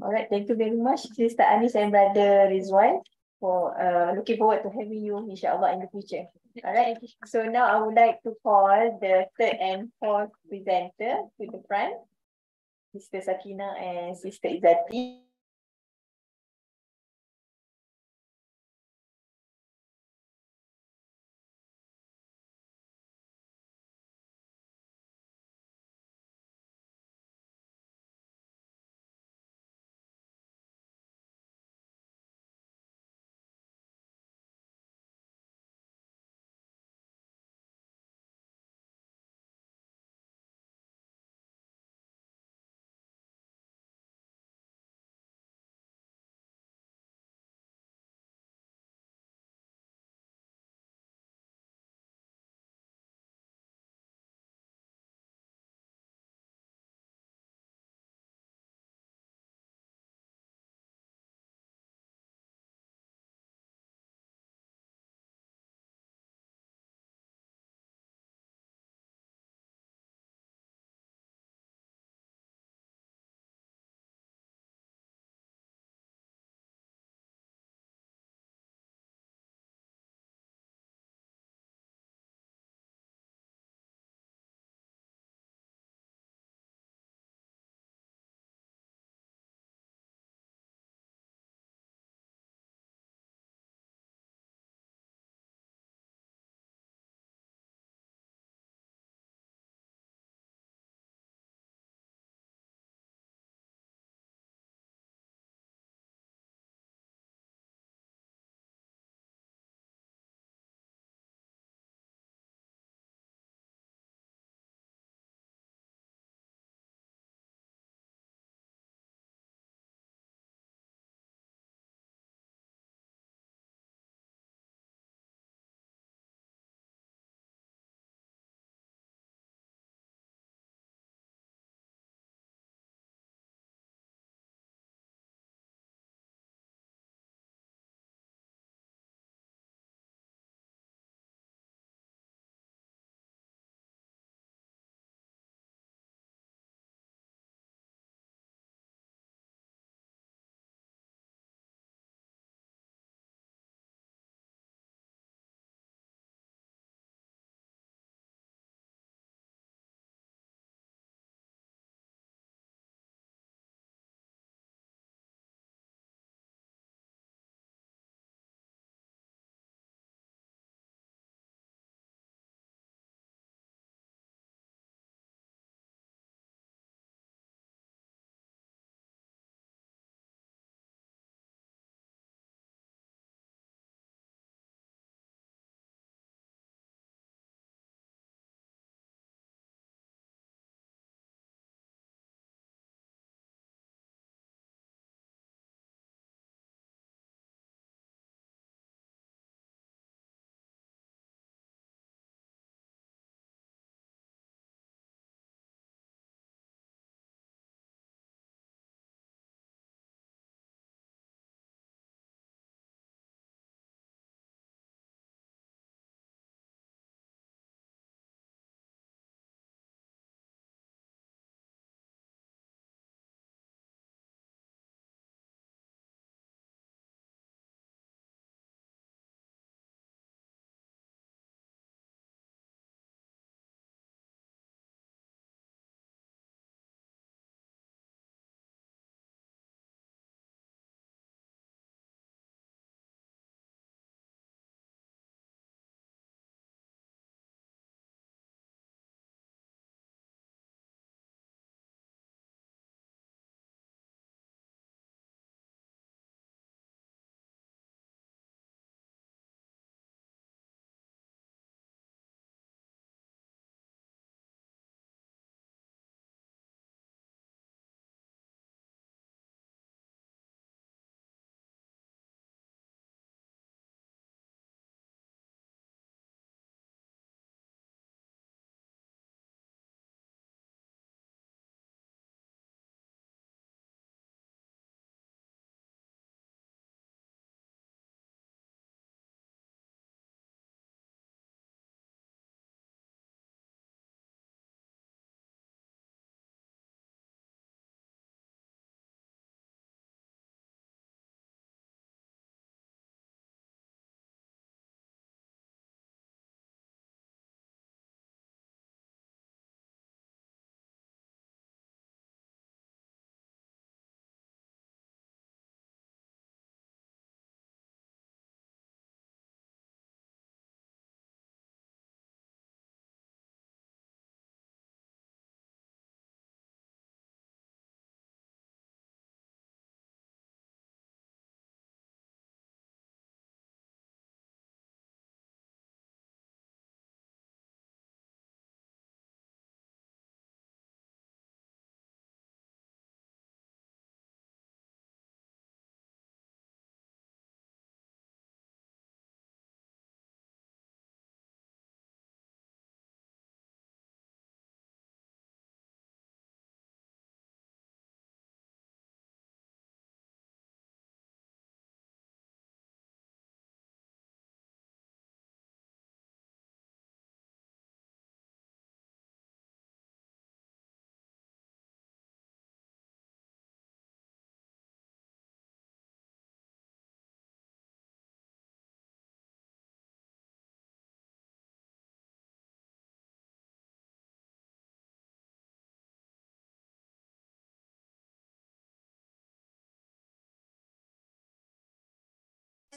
All right. Thank you very much, Sister Anis and Brother Rizwan, for uh, looking forward to having you, inshallah, in the future. All right. So now I would like to call the third and fourth presenter to the front, Sister Sakina and Sister Izzati.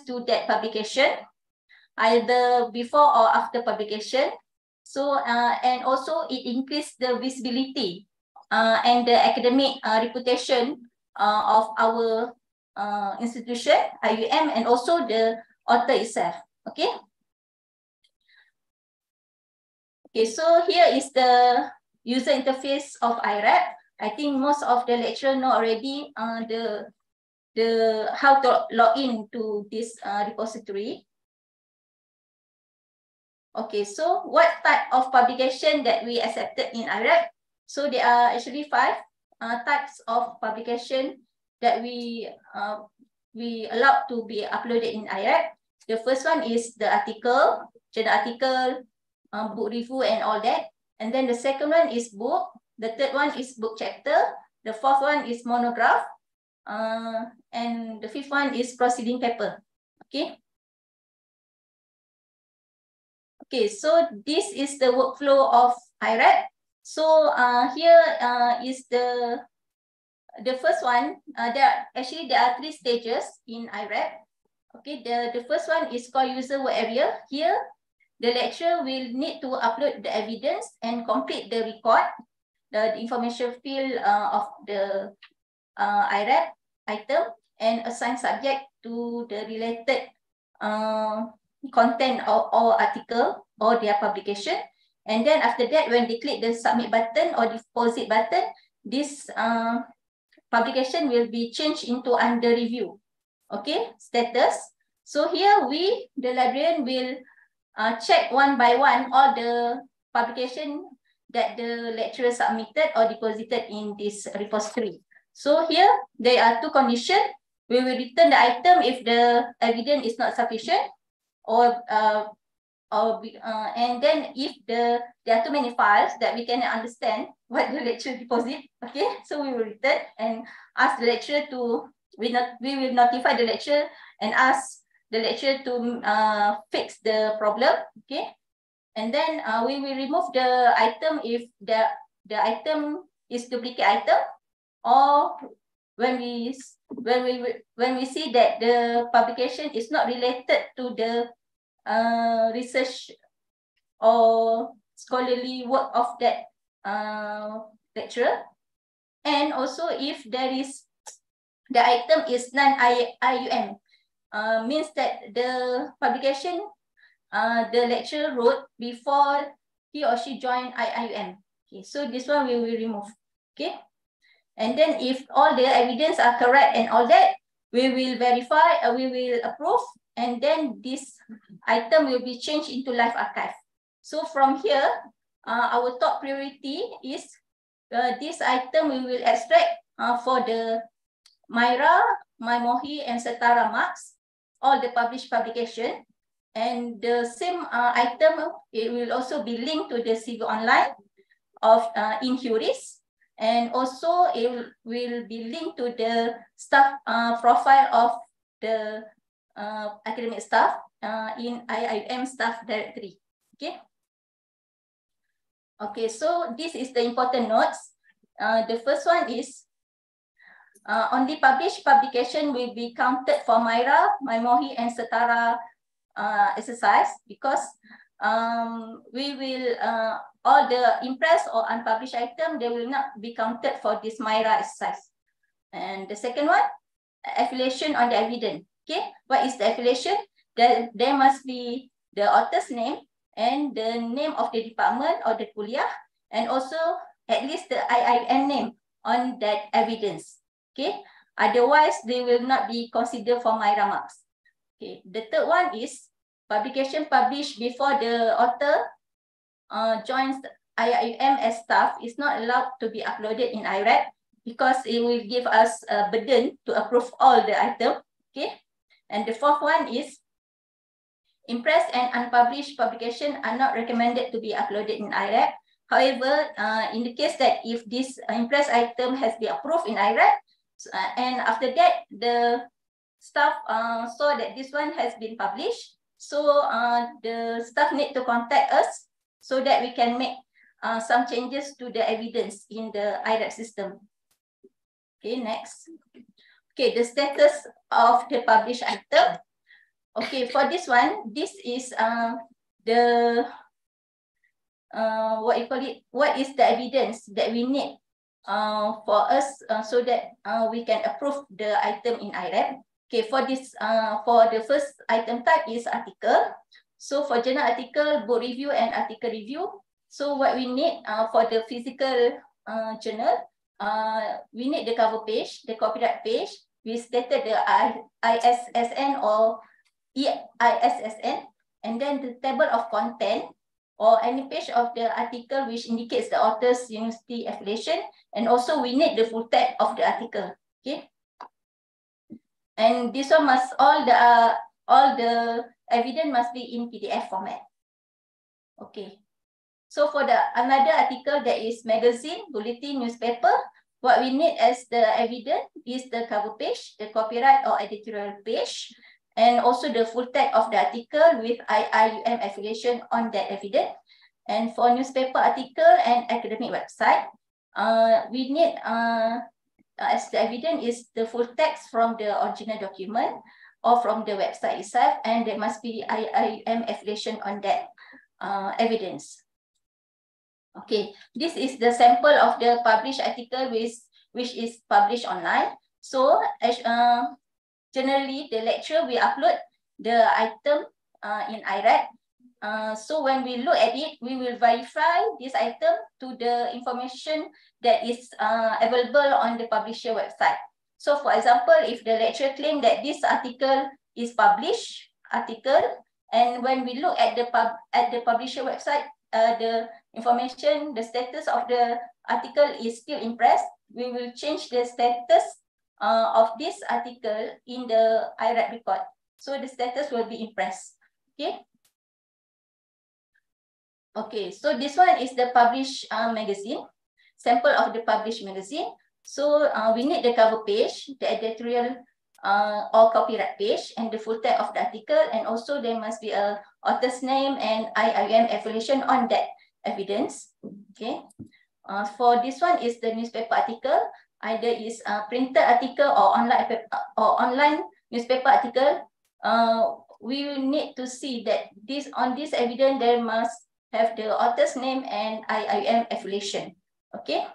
To that publication, either before or after publication. So, uh, and also it increase the visibility uh, and the academic uh, reputation uh, of our uh, institution, IIUM, and also the author itself. Okay. Okay, so here is the user interface of IREP. I think most of the lecturer know already uh, the the how to log in to this uh, repository. Okay, so what type of publication that we accepted in IREP? So there are actually five uh, types of publication that we uh, we allowed to be uploaded in IREP. The first one is the article, journal article, uh, book review and all that. And then the second one is book. The third one is book chapter. The fourth one is monograph. Uh, and the fifth one is proceeding paper. Okay. Okay, so this is the workflow of IRAP. So uh, here uh, is the the first one. Uh, there are, actually there are three stages in IRAP. Okay, the, the first one is called user work area. Here, the lecturer will need to upload the evidence and complete the record, the, information field uh, of the uh, IREP item and assign subject to the related uh, content or, or article or their publication. And then after that, when they click the submit button or deposit button, this uh, publication will be changed into under review. Okay, status. So here we, the librarian will uh, check one by one all the publication that the lecturer submitted or deposited in this repository. So here, there are two conditions. We will return the item if the evidence is not sufficient or uh, or uh, and then if the there are too many files that we cannot understand what the lecturer deposit, okay, so we will return and ask the lecturer to we not we will notify the lecturer and ask the lecturer to uh, fix the problem, okay, and then uh, we will remove the item if the the item is duplicate item or when we when we when we see that the publication is not related to the uh, research or scholarly work of that uh, lecturer. And also if there is, the item is non-IIUM, uh, means that the publication uh, the lecturer wrote before he or she joined IIUM Okay, so this one we will remove. Okay. And then if all the evidence are correct and all that, we will verify, uh, we will approve, and then this item will be changed into live archive. So from here, uh, our top priority is uh, this item we will extract uh, for the Myra, MyMohi, and Setara marks, all the published publication. And the same uh, item, it will also be linked to the CV online of uh, InHuris. And also it will be linked to the staff uh, profile of the uh, academic staff uh, in IIM staff directory. Okay. Okay, so this is the important notes. Uh, the first one is uh, only published publication will be counted for Myra, MyMohi, and Setara uh, exercise because um, we will, uh, all the impressed or unpublished item, they will not be counted for this Myra exercise. And the second one, affiliation on the evidence. Okay, what is the affiliation? There, there must be the author's name and the name of the department or the kuliah and also at least the IIN name on that evidence. Okay, otherwise they will not be considered for my marks. Okay, the third one is publication published before the author uh, joins IIUM as staff is not allowed to be uploaded in IREP because it will give us a burden to approve all the item. Okay, and the fourth one is impressed and unpublished publication are not recommended to be uploaded in IREP. However, uh, in the case that if this impressed item has been approved in IREP, uh, and after that, the staff uh, saw that this one has been published, so uh, the staff need to contact us so that we can make uh, some changes to the evidence in the IRAP system. Okay, next. Okay, the status of the published item. Okay, for this one, this is uh, the uh, what you call it? What is the evidence that we need uh, for us uh, so that uh, we can approve the item in IRAP? Okay, for this, uh, for the first item type is article. So for journal article, book review and article review. So what we need uh, for the physical uh, journal, uh, we need the cover page, the copyright page. We stated the I, ISSN or EISSN, and then the table of content or any page of the article which indicates the author's university affiliation, and also we need the full text of the article. Okay. And this one must all the uh, all the evidence must be in PDF format. Okay. So for the another article that is magazine, bulletin, newspaper, what we need as the evidence is the cover page, the copyright or editorial page, and also the full text of the article with IIUM affiliation on that evidence. And for newspaper article and academic website, uh, we need, uh, as the evidence is the full text from the original document or from the website itself, and there must be IIUM affiliation on that uh, evidence. Okay, this is the sample of the published article which, which is published online. So, uh, generally the lecture we upload the item uh, in IRAC. Uh, so when we look at it, we will verify this item to the information that is uh, available on the publisher website. So for example, if the lecturer claim that this article is published article, and when we look at the pub at the publisher website, uh, the information, the status of the article is still in press, we will change the status uh, of this article in the IRAP record. So the status will be impressed. Okay. Okay, so this one is the published uh, magazine, sample of the published magazine. So uh, we need the cover page, the editorial uh, or copyright page, and the full text of the article, and also there must be a author's name and IIUM affiliation on that evidence. Okay. Uh, for this one is the newspaper article either is a printed article or online or online newspaper article, uh, we need to see that this on this evidence there must have the author's name and IIUM affiliation. Okay.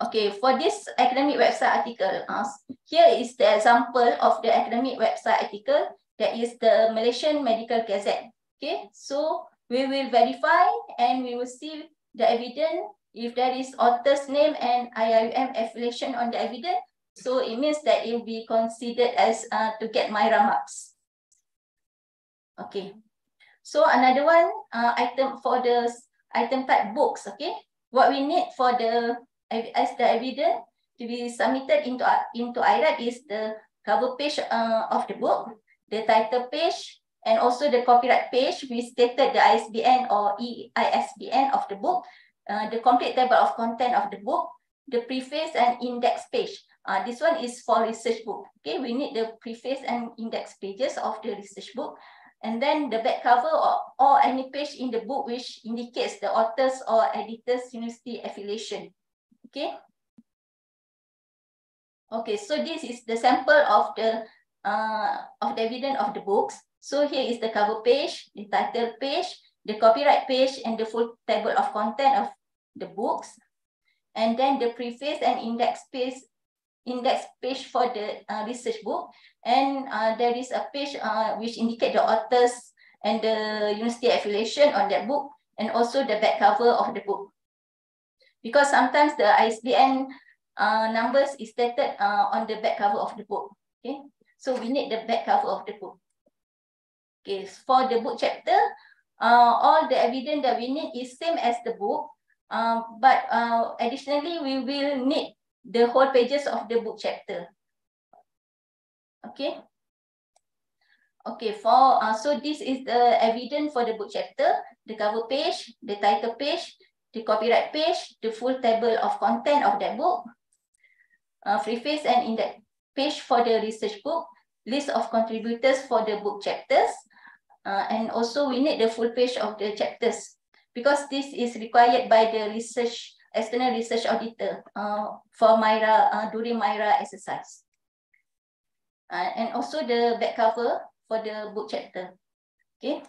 Okay, for this academic website article, uh, here is the example of the academic website article that is the Malaysian Medical Gazette. Okay, so we will verify and we will see the evidence if there is author's name and IIM affiliation on the evidence, so it means that it will be considered as uh, to get MyRA marks. Okay. So another one, uh, item for the item type books, okay? What we need for the, as the evidence to be submitted into, into IRAC is the cover page uh, of the book, the title page, and also the copyright page. We stated the ISBN or EISBN of the book, uh, the complete table of content of the book, the preface and index page. Uh, this one is for research book. Okay, we need the preface and index pages of the research book. And then the back cover or, or any page in the book which indicates the author's or editor's university affiliation. Okay. Okay, so this is the sample of the uh, of the evidence of the books. So here is the cover page, the title page, the copyright page, and the full table of content of the books, and then the preface and index page, index page for the uh, research book, and uh, there is a page uh, which indicate the authors and the university affiliation on that book, and also the back cover of the book. Because sometimes the ISBN uh, numbers is stated uh, on the back cover of the book. Okay, so we need the back cover of the book. Okay, for the book chapter, uh, all the evidence that we need is same as the book, um, but uh, additionally, we will need the whole pages of the book chapter. Okay. Okay, for uh, so this is the evidence for the book chapter, the cover page, the title page, the copyright page, the full table of content of that book, uh, preface and index page for the research book, list of contributors for the book chapters, uh, and also we need the full page of the chapters. Because this is required by the research external research auditor uh, for MyRA uh, during MyRA exercise. uh, and also the back cover for the book chapter. Okay.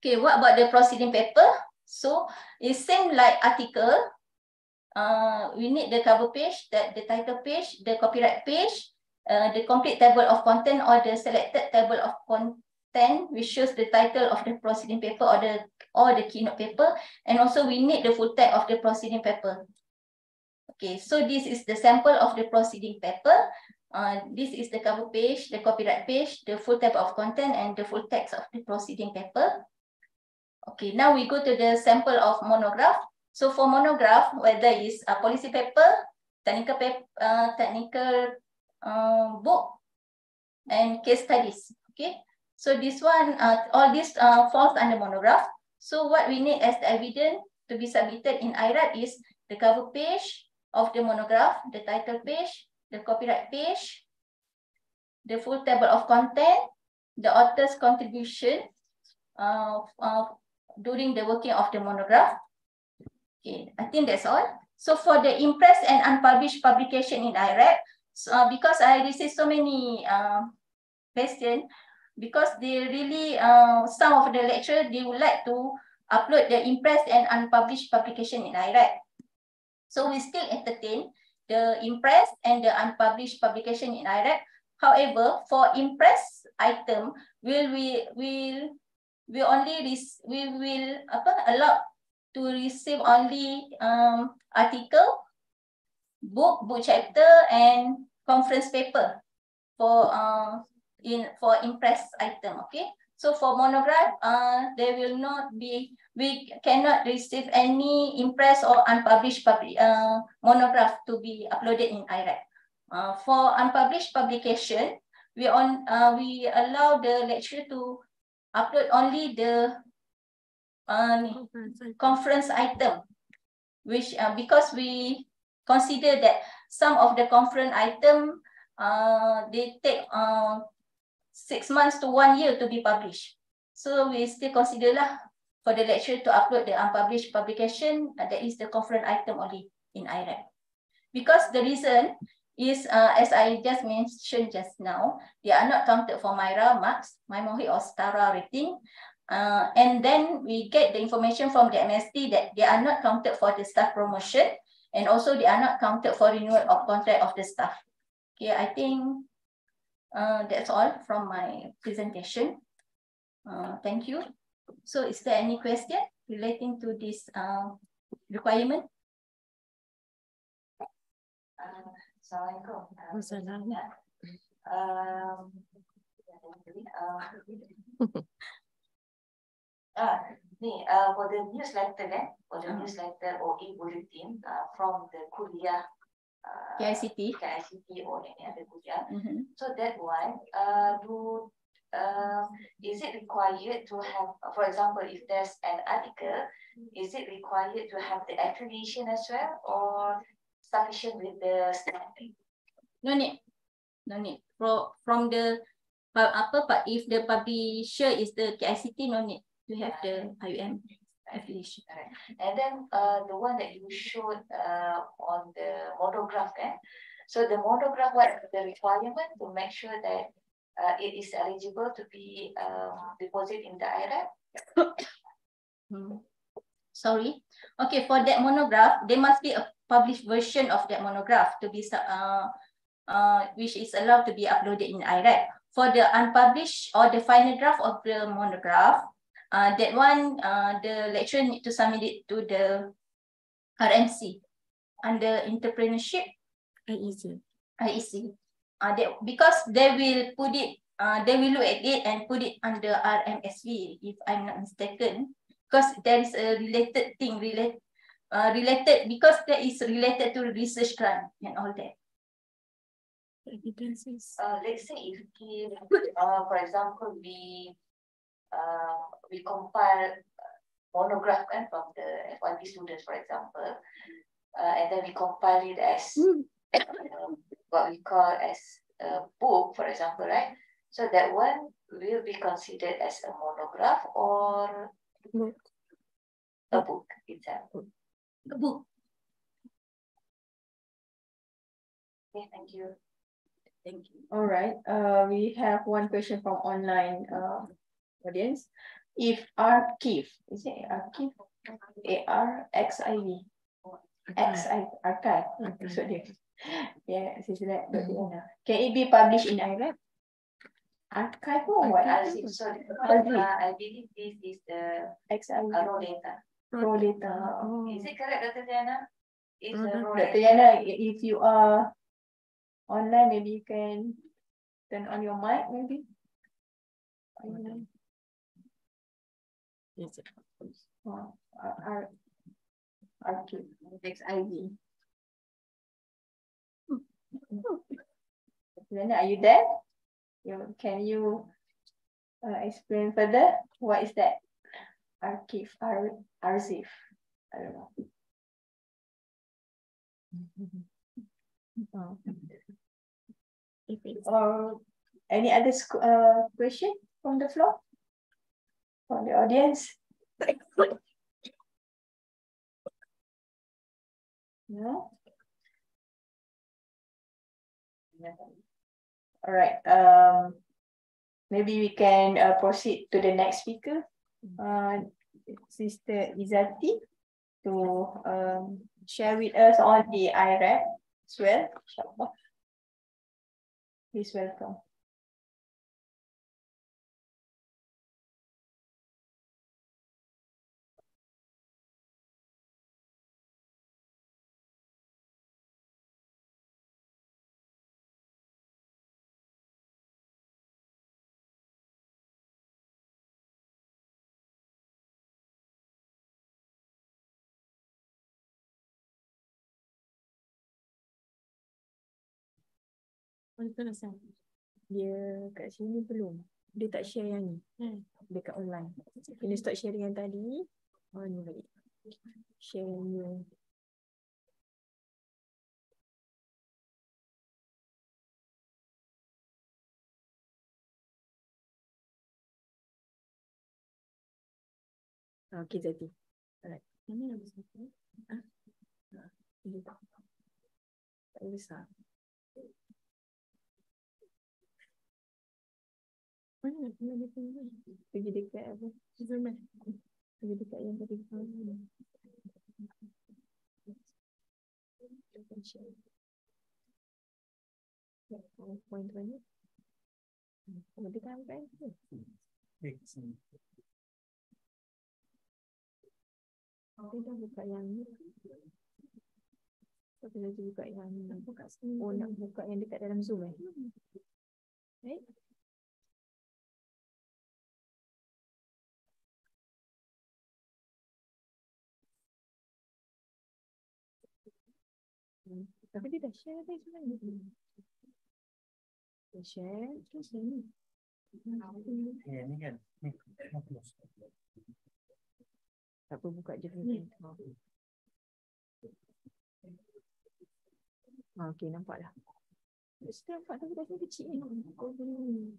Okay, what about the proceeding paper? So it's same like article. Uh, we need the cover page, that the title page, the copyright page, uh, the complete table of content or the selected table of content which shows the title of the proceeding paper or the or the keynote paper. And also we need the full text of the proceeding paper. Okay, so this is the sample of the proceeding paper. Uh, this is the cover page, the copyright page, the full table of content, and the full text of the proceeding paper. Okay, now we go to the sample of monograph. So for monograph, whether it's a policy paper, technical paper, uh, technical uh, book, and case studies. Okay, so this one, uh, all this uh, falls under monograph. So what we need as the evidence to be submitted in IRAT is the cover page of the monograph, the title page, the copyright page, the full table of content, the author's contribution uh, uh, during the working of the monograph. Okay, I think that's all. So for the impress and unpublished publication in IRAP, so, uh, because I received so many uh, questions, because they really, uh, some of the lecturers, they would like to upload the impress and unpublished publication in IRAP. So we still entertain the impress and the unpublished publication in IRAP. However, for impress item, will we will we only we will apa allow to receive only um, article, book, book chapter, and conference paper for uh, in for impress item. Okay, so for monograph, uh, there will not be we cannot receive any impress or unpublished public, uh, monograph to be uploaded in IRAC. Uh, for unpublished publication, we on uh, we allow the lecturer to upload only the uh, conference item, which uh, because we consider that some of the conference item uh, they take uh, six months to one year to be published. So we still consider lah for the lecturer to upload the unpublished publication, uh, that is the conference item only in IRAP. Because the reason is, uh, as I just mentioned just now, they are not counted for Myra marks, MyMohit or Stara rating. Uh, and then we get the information from the MST that they are not counted for the staff promotion and also they are not counted for renewal of contract of the staff. Okay, I think uh, that's all from my presentation. Uh, thank you. So is there any question relating to this uh, requirement? Uh, Assalamualaikum. Assalamualaikum. Um, uh, ni, uh, for the newsletter eh, for the uh. newsletter or e-bulletin uh, from the kuliah uh, KICT, KICT or any other kuliah. Mm -hmm. So that one, uh, do uh, is it required to have, for example, if there's an article, is it required to have the affiliation as well or sufficient with the stamping? No need. No need. From, from the, apa, but if the publisher is the KICT, no need to have the IUM affiliation. Right. And then uh, the one that you showed uh, on the monograph, eh? so the monograph, what the requirement to make sure that uh, it is eligible to be um, deposited in the IREP? hmm. Sorry. Okay, for that monograph, there must be a published version of that monograph to be uh, uh, which is allowed to be uploaded in IREP. For the unpublished or the final draft of the monograph, uh, that one, uh, the lecturer need to submit it to the RMC under entrepreneurship. IEC. IEC uh, they, because they will put it, uh, they will look at it and put it under RMSV, if I'm not mistaken, because there is a related thing, relate, uh, related, because that is related to research grant and all that. Evidences. Uh, let's say if we, uh, for example, we uh, we compile monograph kan, from the FYP students, for example, uh, and then we compile it as mm. um, what we call as a book, for example, right? So that one will be considered as a monograph or book. a book itself. A book. Okay, thank you. Thank you. All right, uh, we have one question from online uh, audience. If archive, is it archive? A R X I V. X I archive. So dia. Yeah, is that. Can it be published in IRAP? Archive or what? See. So, uh, I believe this is the X I V. uh, raw data. Raw data. Oh. Is it correct, Dr. Diana? Raw Dr. data? Yana, if you are online, maybe you can turn on your mic, maybe. Yes. Oh, R R Q X I V. Lena, are you there? You can you uh, explain further? What is that? Archive, ar archive. I don't know. Oh. Or any other uh, question from the floor? From the audience? No? All right, um, maybe we can uh, proceed to the next speaker. Uh, Sister Izati to um, share with us on the IREP as well. Please welcome. Dia kat sini belum. Dia tak share yang ni. Dekat online. Kena start sharing yang tadi. Oh ni balik. Share yang ni. Okay, Zati. Alright. Mana yang besar? Ah? Ah, ini tak. Tak besar. Mana tengok dia punya? Pergi dekat apa? Zoom eh? Pergi dekat yang tadi. Point mana? Oh, dia kan kan? Dia dah buka yang ni. Tapi dia buka yang ni. Oh, nak buka yang dekat dalam Zoom eh? Right? Tapi dia dah share tadi sebenarnya. Dia share, terus yang ni. Ya, ni kan. Ni, close. Tak apa, buka je dulu. Ah, okay, nampak dah. Saya nampak tapi dah sini kecil ni. Oh, ni.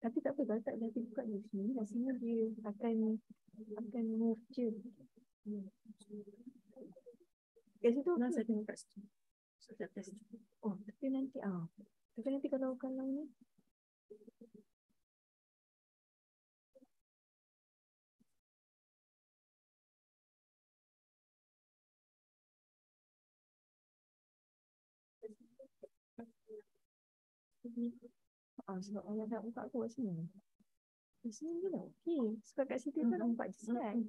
Tapi tak apa, kalau tak dah buka di sini, rasanya dia akan akan move je. Kat situ okay. saya tengok kat situ. Oh, tapi nanti ah. Tapi nanti kalau kalau ni Ah, sebab ayah nak buka aku kat sini. Kat sini je dah okey. Sebab kat situ kan nampak je slide.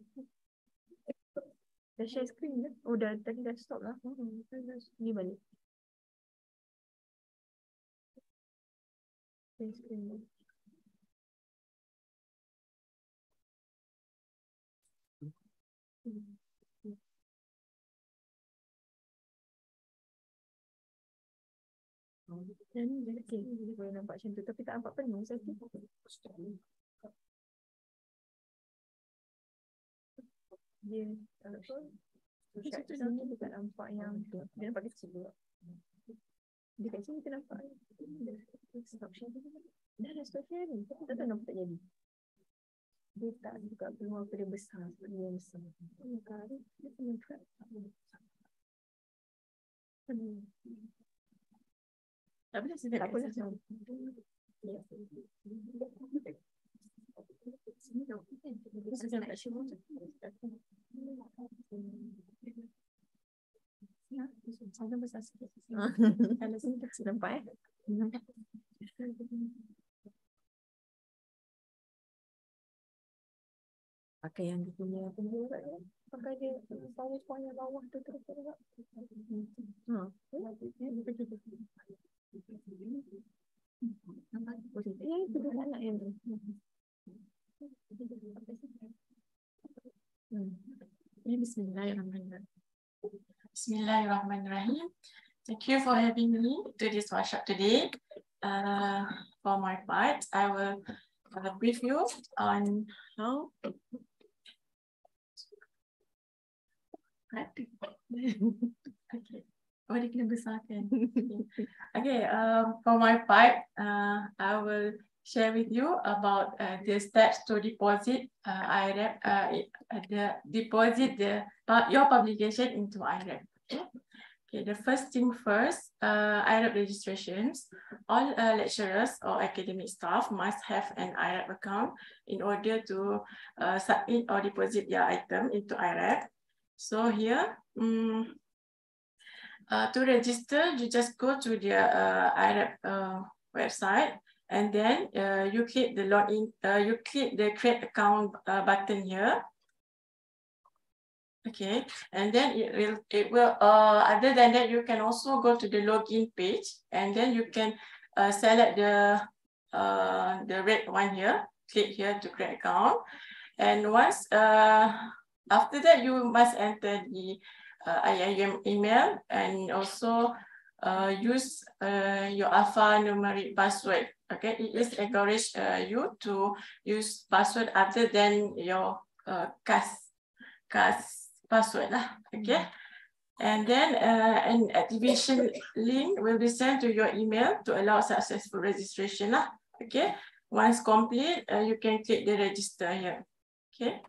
Dah share screen ke? Oh dah, tadi dah stop lah. Hmm, ni balik. Share screen ke? Yang hmm. ni, okay. Boleh nampak macam tu. Tapi tak nampak penuh. Saya tu. dia apa? Dia nampak yang dia nampak kecil dekat sini kita nampak. Stop sharing dah dah stop sharing tak tahu tak jadi. Dia tak juga keluar pada besar. Sebab dia besar. Dia punya dia tak boleh sebab tak nampak eh. Nampak. Pakai yang dia punya punya kat dia. Pakai dia power yang bawah tu terus terus. Ha. Nampak? Ya, itu dia nak yang tu. Hmm. Bismillahirrahmanirrahim. Thank you for having me to this workshop today. Uh, for my part, I will uh, brief you on how. Okay, okay um, for my part, uh, I will share with you about uh, the steps to deposit uh, IREP, uh, the deposit the uh, your publication into IREP. Okay? the first thing first, uh, IREP registrations. All uh, lecturers or academic staff must have an IREP account in order to uh, submit or deposit their item into IREP. So here, um, uh, to register, you just go to the uh, IREP uh, website and then uh, you click the login, uh, you click the create account uh, button here. Okay, and then it will, it will uh, other than that, you can also go to the login page and then you can uh, select the, uh, the red one here, click here to create account. And once, uh, after that, you must enter the uh, IIM email and also uh, use uh, your alphanumeric password. Okay, it is encourage uh, you to use password other than your uh, CAS, CAS password. Lah. Okay, and then uh, an activation link will be sent to your email to allow successful registration. Lah. Okay, once complete, uh, you can click the register here. Okay.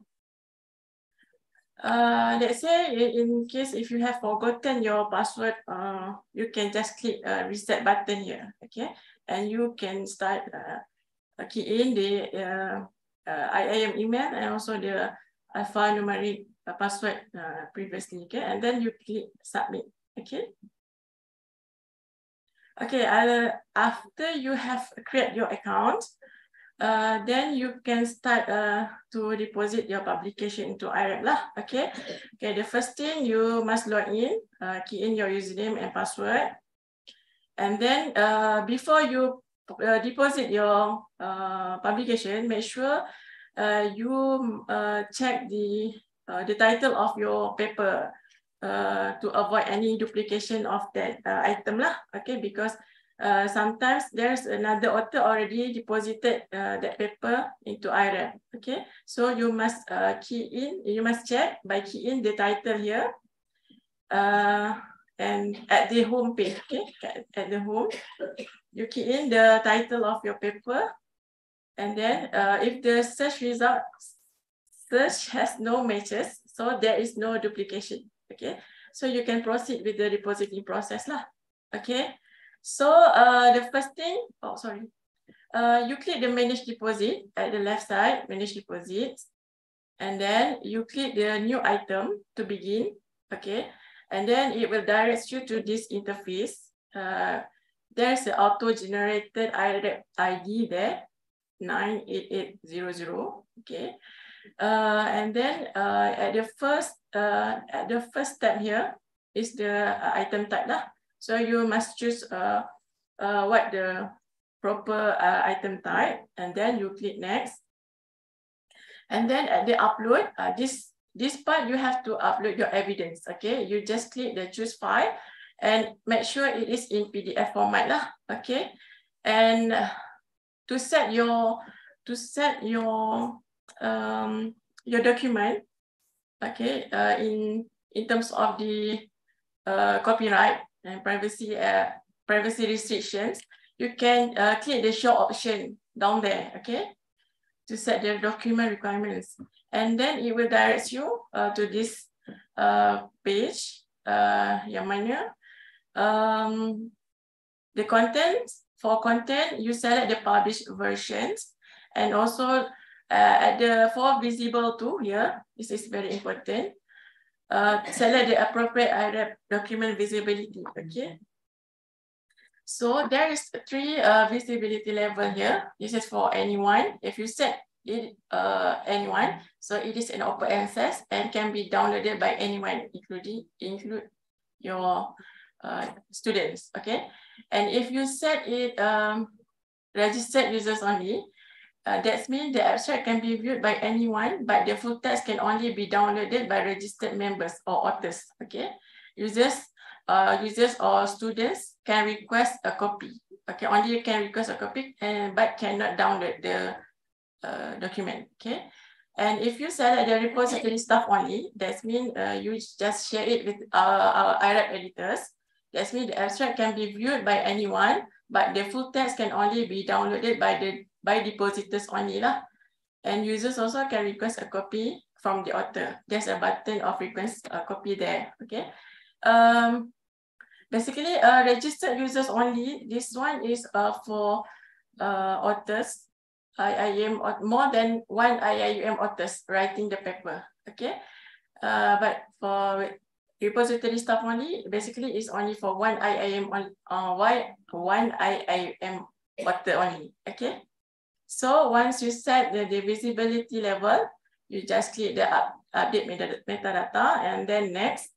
Uh, let's say in case if you have forgotten your password, uh, you can just click uh, reset button here, okay? And you can start uh, key in the uh, uh, IIM email and also the alphanumeric uh, password uh, previously, okay? And then you click submit, okay? Okay, uh, after you have create your account, uh, then you can start uh, to deposit your publication into IREP lah. Okay. Okay. The first thing you must log in, uh, key in your username and password, and then uh, before you uh, deposit your uh, publication, make sure uh, you uh, check the uh, the title of your paper uh, to avoid any duplication of that uh, item lah. Okay, because uh, sometimes there's another author already deposited uh, that paper into IREP. Okay, so you must uh, key in, you must check by key in the title here. Uh, and at the home page, okay, at, at the home, you key in the title of your paper. And then uh, if the search result search has no matches, so there is no duplication, okay? So you can proceed with the depositing process lah, okay? So uh, the first thing, oh sorry, uh, you click the manage deposit at the left side, manage deposits, and then you click the new item to begin, okay? And then it will direct you to this interface. Uh, there's an auto-generated ID there, 98800, okay? Uh, and then uh, at the first uh, at the first step here is the uh, item type lah. So you must choose uh, uh, what the proper uh, item type, and then you click next. And then at the upload, uh, this, this part you have to upload your evidence, okay? You just click the choose file, and make sure it is in PDF format lah. Okay, and to set your to set your um your document, okay, uh, in in terms of the uh, copyright and privacy uh, privacy restrictions, you can uh, click the show option down there. Okay, to set the document requirements, and then it will direct you uh, to this uh, page. Uh, yang mana um, the content, for content, you select the published versions and also uh, at the for visible too here, this is very important. Uh, select the appropriate IREP document visibility, okay? So there is three uh, visibility level here. This is for anyone. If you set it uh, anyone, so it is an open access and can be downloaded by anyone, including include your uh, students, okay? And if you set it um, registered users only, uh, that means the abstract can be viewed by anyone, but the full text can only be downloaded by registered members or authors, okay? Users, uh, users or students can request a copy, okay? Only can request a copy, and but cannot download the uh, document, okay? And if you select the repository stuff only, that means uh, you just share it with our, our IREP editors, that means the abstract can be viewed by anyone, but the full text can only be downloaded by the by depositors only lah. And users also can request a copy from the author. There's a button of request a copy there. Okay. Um, basically, uh, registered users only. This one is uh, for uh, authors. IIM more than one IIM authors writing the paper. Okay. Uh, but for repository stuff only basically is only for one IIM on uh, why one IIM water only. Okay. So once you set the, the visibility level, you just click the up, update meta, metadata and then next.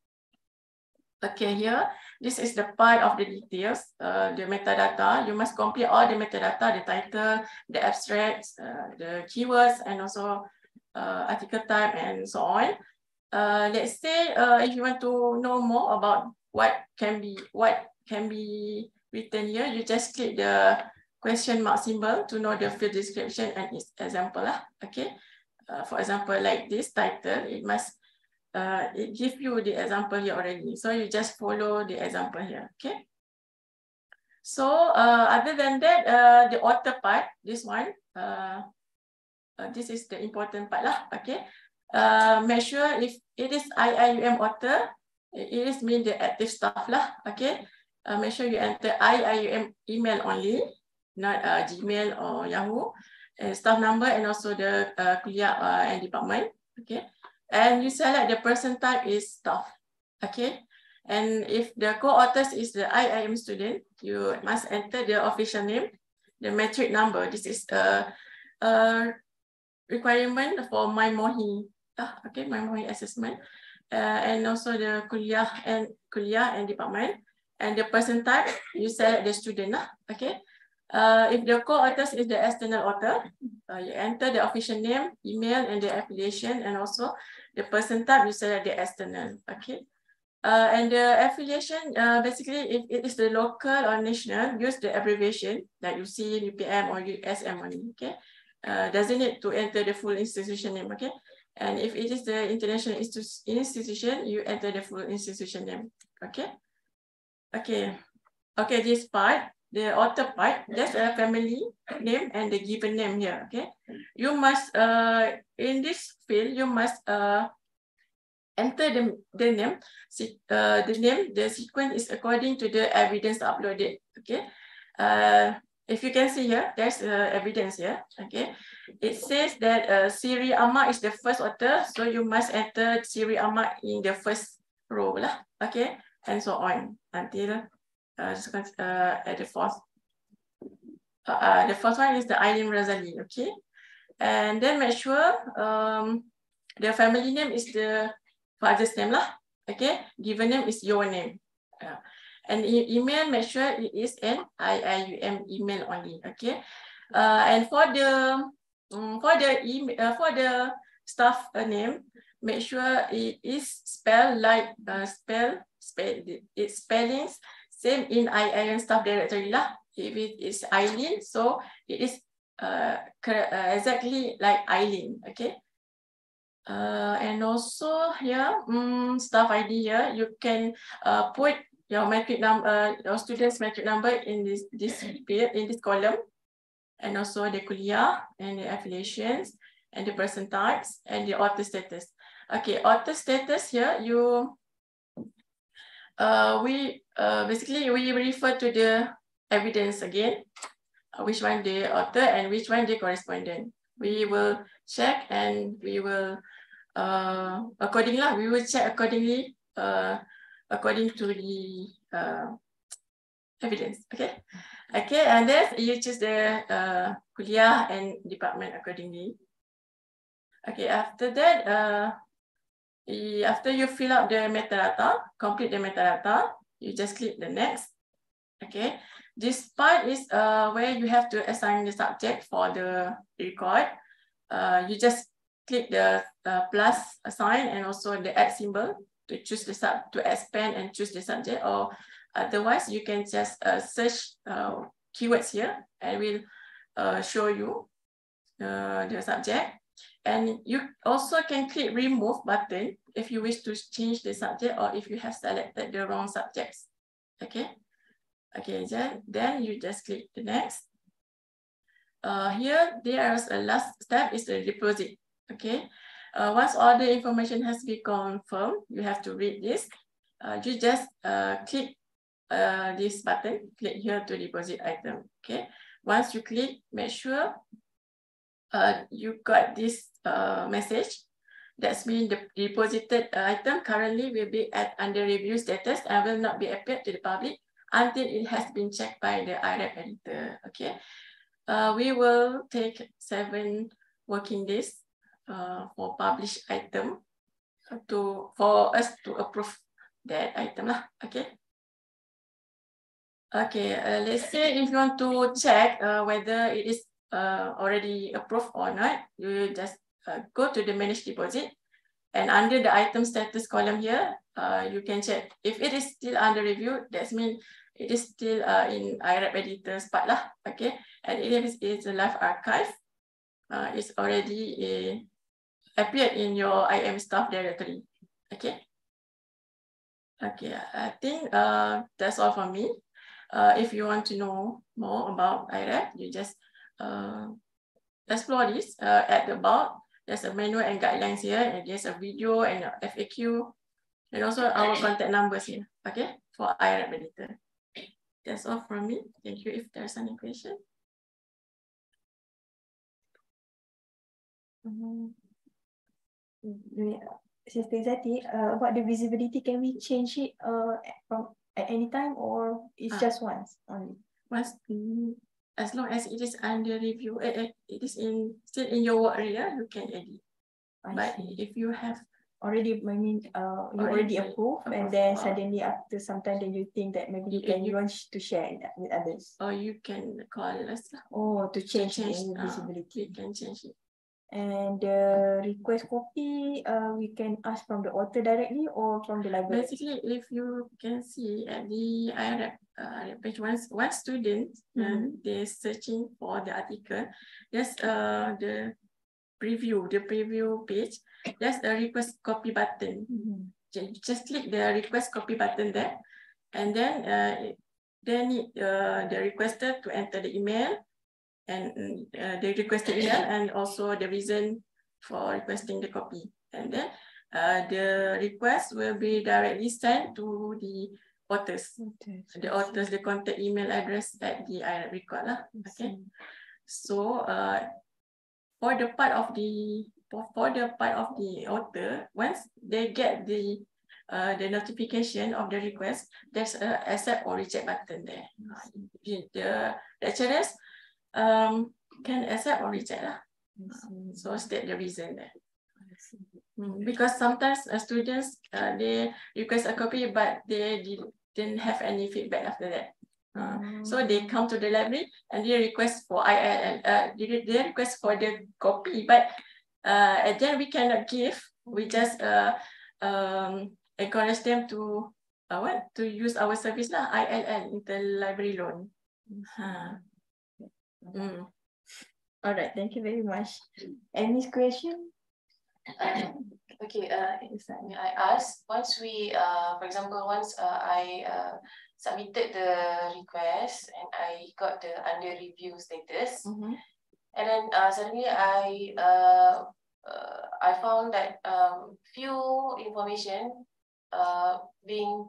Okay, here, this is the part of the details, uh, the metadata. You must complete all the metadata, the title, the abstracts, uh, the keywords, and also uh, article type and so on. Uh, let's say uh, if you want to know more about what can be what can be written here, you just click the question mark symbol to know the field description and its example lah. Okay. Uh, for example, like this title, it must uh, it give you the example here already. So you just follow the example here. Okay. So uh, other than that, uh, the author part, this one, uh, uh, this is the important part lah. Okay uh, make sure if it is IIUM author, it is mean the active staff lah, okay? Uh, make sure you enter IIUM email only, not uh, Gmail or Yahoo, and staff number and also the uh, kuliah uh, and department, okay? And you select the person type is staff, okay? And if the co-authors is the IIM student, you must enter the official name, the metric number. This is a, a requirement for my MOHI ah, okay, memory assessment, uh, and also the kuliah and kuliah and department, and the person type you select the student lah, okay. Uh, if the co-authors is the external author, uh, you enter the official name, email, and the affiliation, and also the person type you select the external, okay. Uh, and the affiliation, uh, basically, if it is the local or national, use the abbreviation like you see UPM or USM only, okay. Uh, doesn't need to enter the full institution name, okay. And if it is the international institution, you enter the full institution name. Okay. Okay. Okay, this part, the author part, just a family name and the given name here. Okay. You must, uh, in this field, you must uh, enter the, the name, uh, the name, the sequence is according to the evidence uploaded. Okay. Uh, if you can see here, there's uh, evidence here. Okay, it says that uh, Siri Ahmad is the first author, so you must enter Siri Ahmad in the first row lah. Okay, and so on until uh, uh, at the fourth. Uh, uh, the first one is the Aileen Razali. Okay, and then make sure um, the family name is the father's name lah. Okay, given name is your name. Uh, and email, make sure it is an IIUM email only. Okay. Uh, and for the um, for the email uh, for the staff uh, name, make sure it is spelled like uh, spell spell its spellings same in IIUM staff directory lah. If it is Eileen, so it is uh, uh, exactly like Eileen. Okay. Uh, and also here, um, staff ID here, you can uh, put your metric number, uh, your students metric number in this this field in this column, and also the kuliah and the affiliations and the person types and the author status. Okay, author status here, you uh, we uh, basically we refer to the evidence again, uh, which one the author and which one the correspondent. We will check and we will uh, accordingly we will check accordingly uh, according to the uh, evidence. Okay, okay, and then you choose the uh, kuliah and department accordingly. Okay, after that, uh, after you fill out the metadata, complete the metadata, you just click the next. Okay, this part is uh, where you have to assign the subject for the record. Uh, you just click the uh, plus assign and also the add symbol to choose the sub to expand and choose the subject or otherwise you can just uh, search uh, keywords here and will uh, show you uh, the subject and you also can click remove button if you wish to change the subject or if you have selected the wrong subjects. Okay. Okay, then, then you just click the next. Uh, here, there's a last step is the deposit. Okay. Uh, once all the information has been confirmed, you have to read this. Uh, you just uh, click uh, this button, click here to deposit item. Okay. Once you click, make sure uh, you got this uh, message. That's mean the deposited item currently will be at under review status and will not be appeared to the public until it has been checked by the IRAP editor. Okay. Uh, we will take seven working days uh, for published item to for us to approve that item lah. Okay. Okay, uh, let's say if you want to check uh, whether it is uh, already approved or not, you just uh, go to the manage deposit and under the item status column here, uh, you can check if it is still under review, that means it is still uh, in IRAP editor's part lah, okay? And it is it's a live archive, uh, it's already a, appeared in your IM staff directory, okay? Okay, I think uh, that's all for me. Uh, if you want to know more about IRAP, you just uh, explore this uh, at the about. There's a manual and guidelines here, and there's a video and a FAQ, and also our contact numbers here, okay, for IREP editor. That's all from me. Thank you if there's any question. -hmm. Sister Zati, uh, about the visibility, can we change it uh, from at any time or it's ah. just once only? Once, mm, as long as it is under review, uh, uh, it is in still in your work area, you can edit. I but see. if you have already, I mean, uh, you already, already approved, and then suddenly after some time, then you think that maybe you can you, want to share it with others. Or you can call us. Oh, to change, to change the uh, visibility. You can change it. And the request copy, uh, we can ask from the author directly or from the library? Basically, if you can see at the IRAP uh, page one, one student, mm -hmm. uh, they're searching for the article, there's uh, the preview, the preview page, there's a request copy button. Mm -hmm. Just click the request copy button there. And then uh, they need uh, the requester to enter the email and uh, the requested email and also the reason for requesting the copy. And then uh, the request will be directly sent to the authors. Okay. The authors, the contact email address at the IRAP record. Lah. Okay. So uh, for the part of the for the part of the author, once they get the uh, the notification of the request, there's a accept or reject button there. The lecturers um, can accept or reject. Lah. So state the reason there. Hmm, because sometimes uh, students, uh, they request a copy, but they did, didn't have any feedback after that. Uh, so they come to the library and they request for ILL, uh, they, they request for the copy, but uh, and then we cannot give We just uh, um, encourage them to uh, what to use our service lah, ILL, interlibrary loan. Ha. Mm. All right, thank you very much. Any question? Okay, uh, may I ask, once we, uh, for example, once uh, I uh, submitted the request and I got the under review status, Mhm. and then uh, suddenly I uh, uh, I found that um, few information uh, being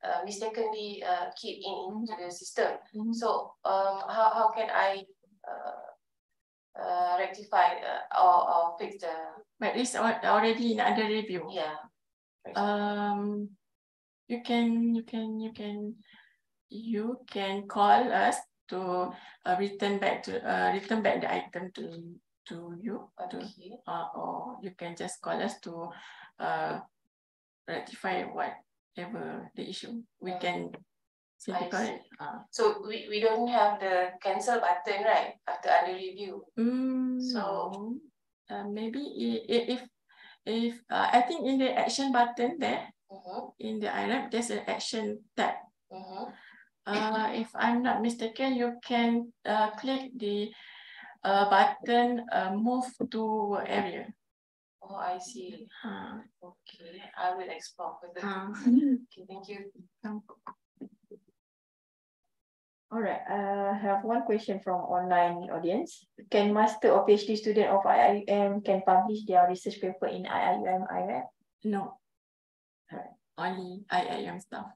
uh, mistakenly uh, keyed in into the system. Mhm. So um, how, how can I uh, uh, rectify uh, or, or fix the, But it's al- already in under review. yeah. Um, you can, you can, you can, you can call us to uh, return back to, uh, return back the item to, to you. To, Okay. uh, or you can just call us to uh, rectify whatever the issue. We Mm. can call Uh, So we, we don't have the cancel button, right? After under review. Mm, so uh, maybe if if uh, I think in the action button there Mm-hmm. in the IRAP there's an action tab. Mm-hmm. Uh, if I'm not mistaken, you can uh, click the uh, button uh, move to area. Oh, I see. Uh, Okay, I will explore further. uh, Okay, thank you. All right, uh, I have one question from online audience. Can master or PhD student of IIUM can publish their research paper in IIUM IREP? no, Alright. only IIUM stuff.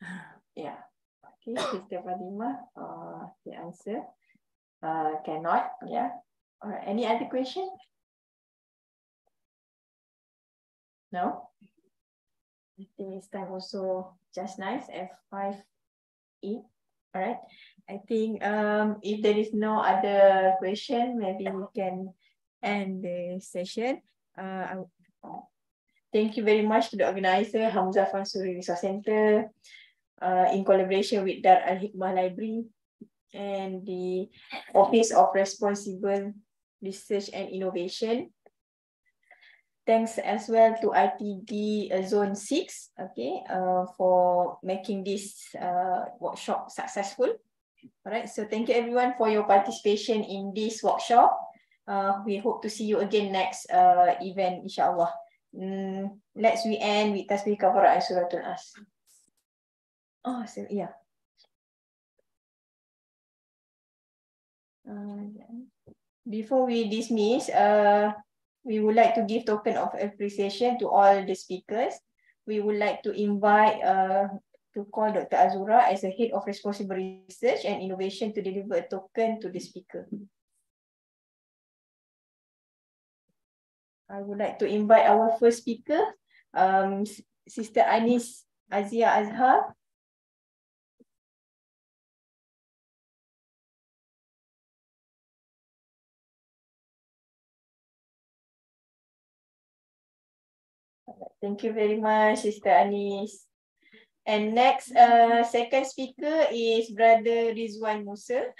Yeah. Okay, Sister Fadima, uh, the answer. Uh, cannot, yeah. All right, any other question? No? I think it's time also just nice, F5 E. All right, I think um if there is no other question, maybe we can end the session. Uh, thank you very much to the organizer, Hamzah Fansuri Resource Center, uh, in collaboration with Dar Al Hikmah Library and the Office of Responsible Research and Innovation. Thanks as well to ITD uh, Zone 6, okay, uh, for making this uh, workshop successful. All right, so thank you everyone for your participation in this workshop. Uh, we hope to see you again next uh, event, inshallah. Mm, let's we end with Tasbih Kafarat and Suratul As. Oh, so, yeah. Uh, Before we dismiss, uh, we would like to give token of appreciation to all the speakers. We would like to invite uh, to call Dr. Azura as a head of responsible research and innovation to deliver a token to the speaker. I would like to invite our first speaker, um, Sister Anis Azia Azhar. Thank you very much, Sister Anis. And next, uh, second speaker is Brother Rizwan Musa.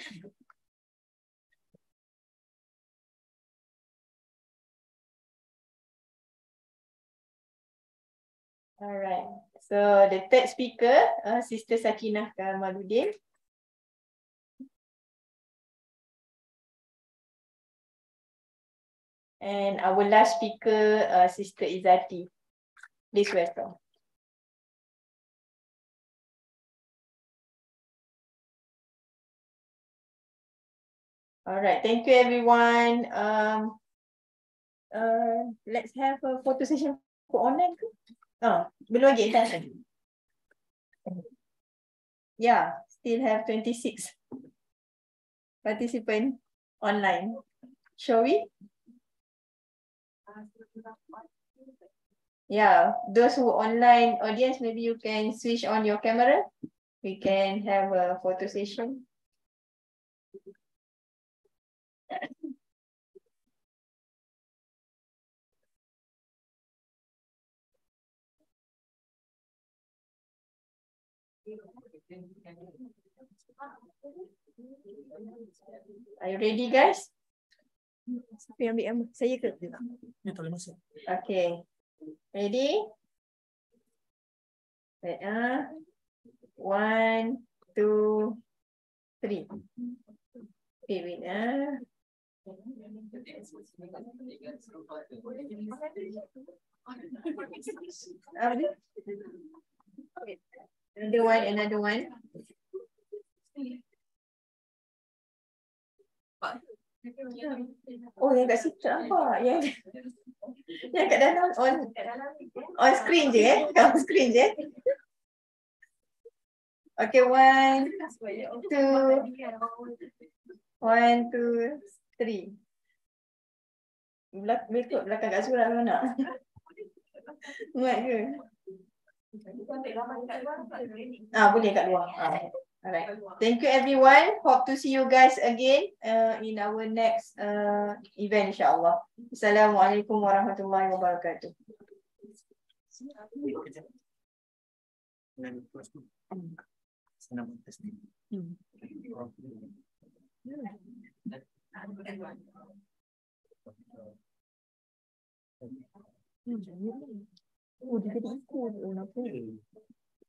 All right. So the third speaker, uh, Sister Sakinah Kamaluddin. And our last speaker, uh, Sister Izati. Welcome. All right, thank you everyone. Um, uh, let's have a photo session for online? Ah, belum lagi, dah. Yeah, still have 26 participant online. Shall we? Yeah, those who online audience, maybe you can switch on your camera. We can have a photo session. Are you ready guys? Siapa ambil? Saya ke? Ni tak boleh masuk. Okay. Ready? Wait, ah. One, two, three. Okay, wait? Wait, Another one, another one. Oh, yang kat situ apa? Yang yang kat dalam on on screen je eh? Kat on screen je. eh? Okay, one, two, one, two, three. Belak berikut belakang kat surat kau nak? Muat ke? Ah, boleh kat luar. Ah. Alright. Thank you everyone. Hope to see you guys again uh, in our next uh, event insyaAllah. Assalamualaikum warahmatullahi wabarakatuh. Senang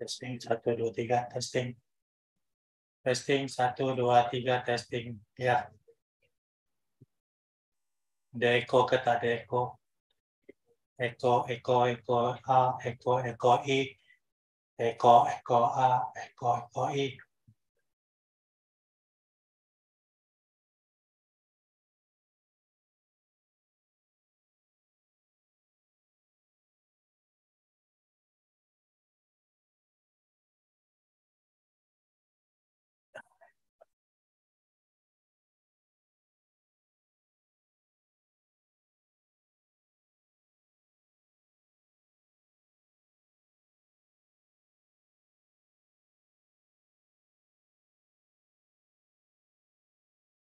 Testing satu dua tiga testing. Testing satu dua tiga testing. Ya. Ada echo ke tak echo? Echo, echo, echo A, echo, echo e ko e ko a e ko e ko i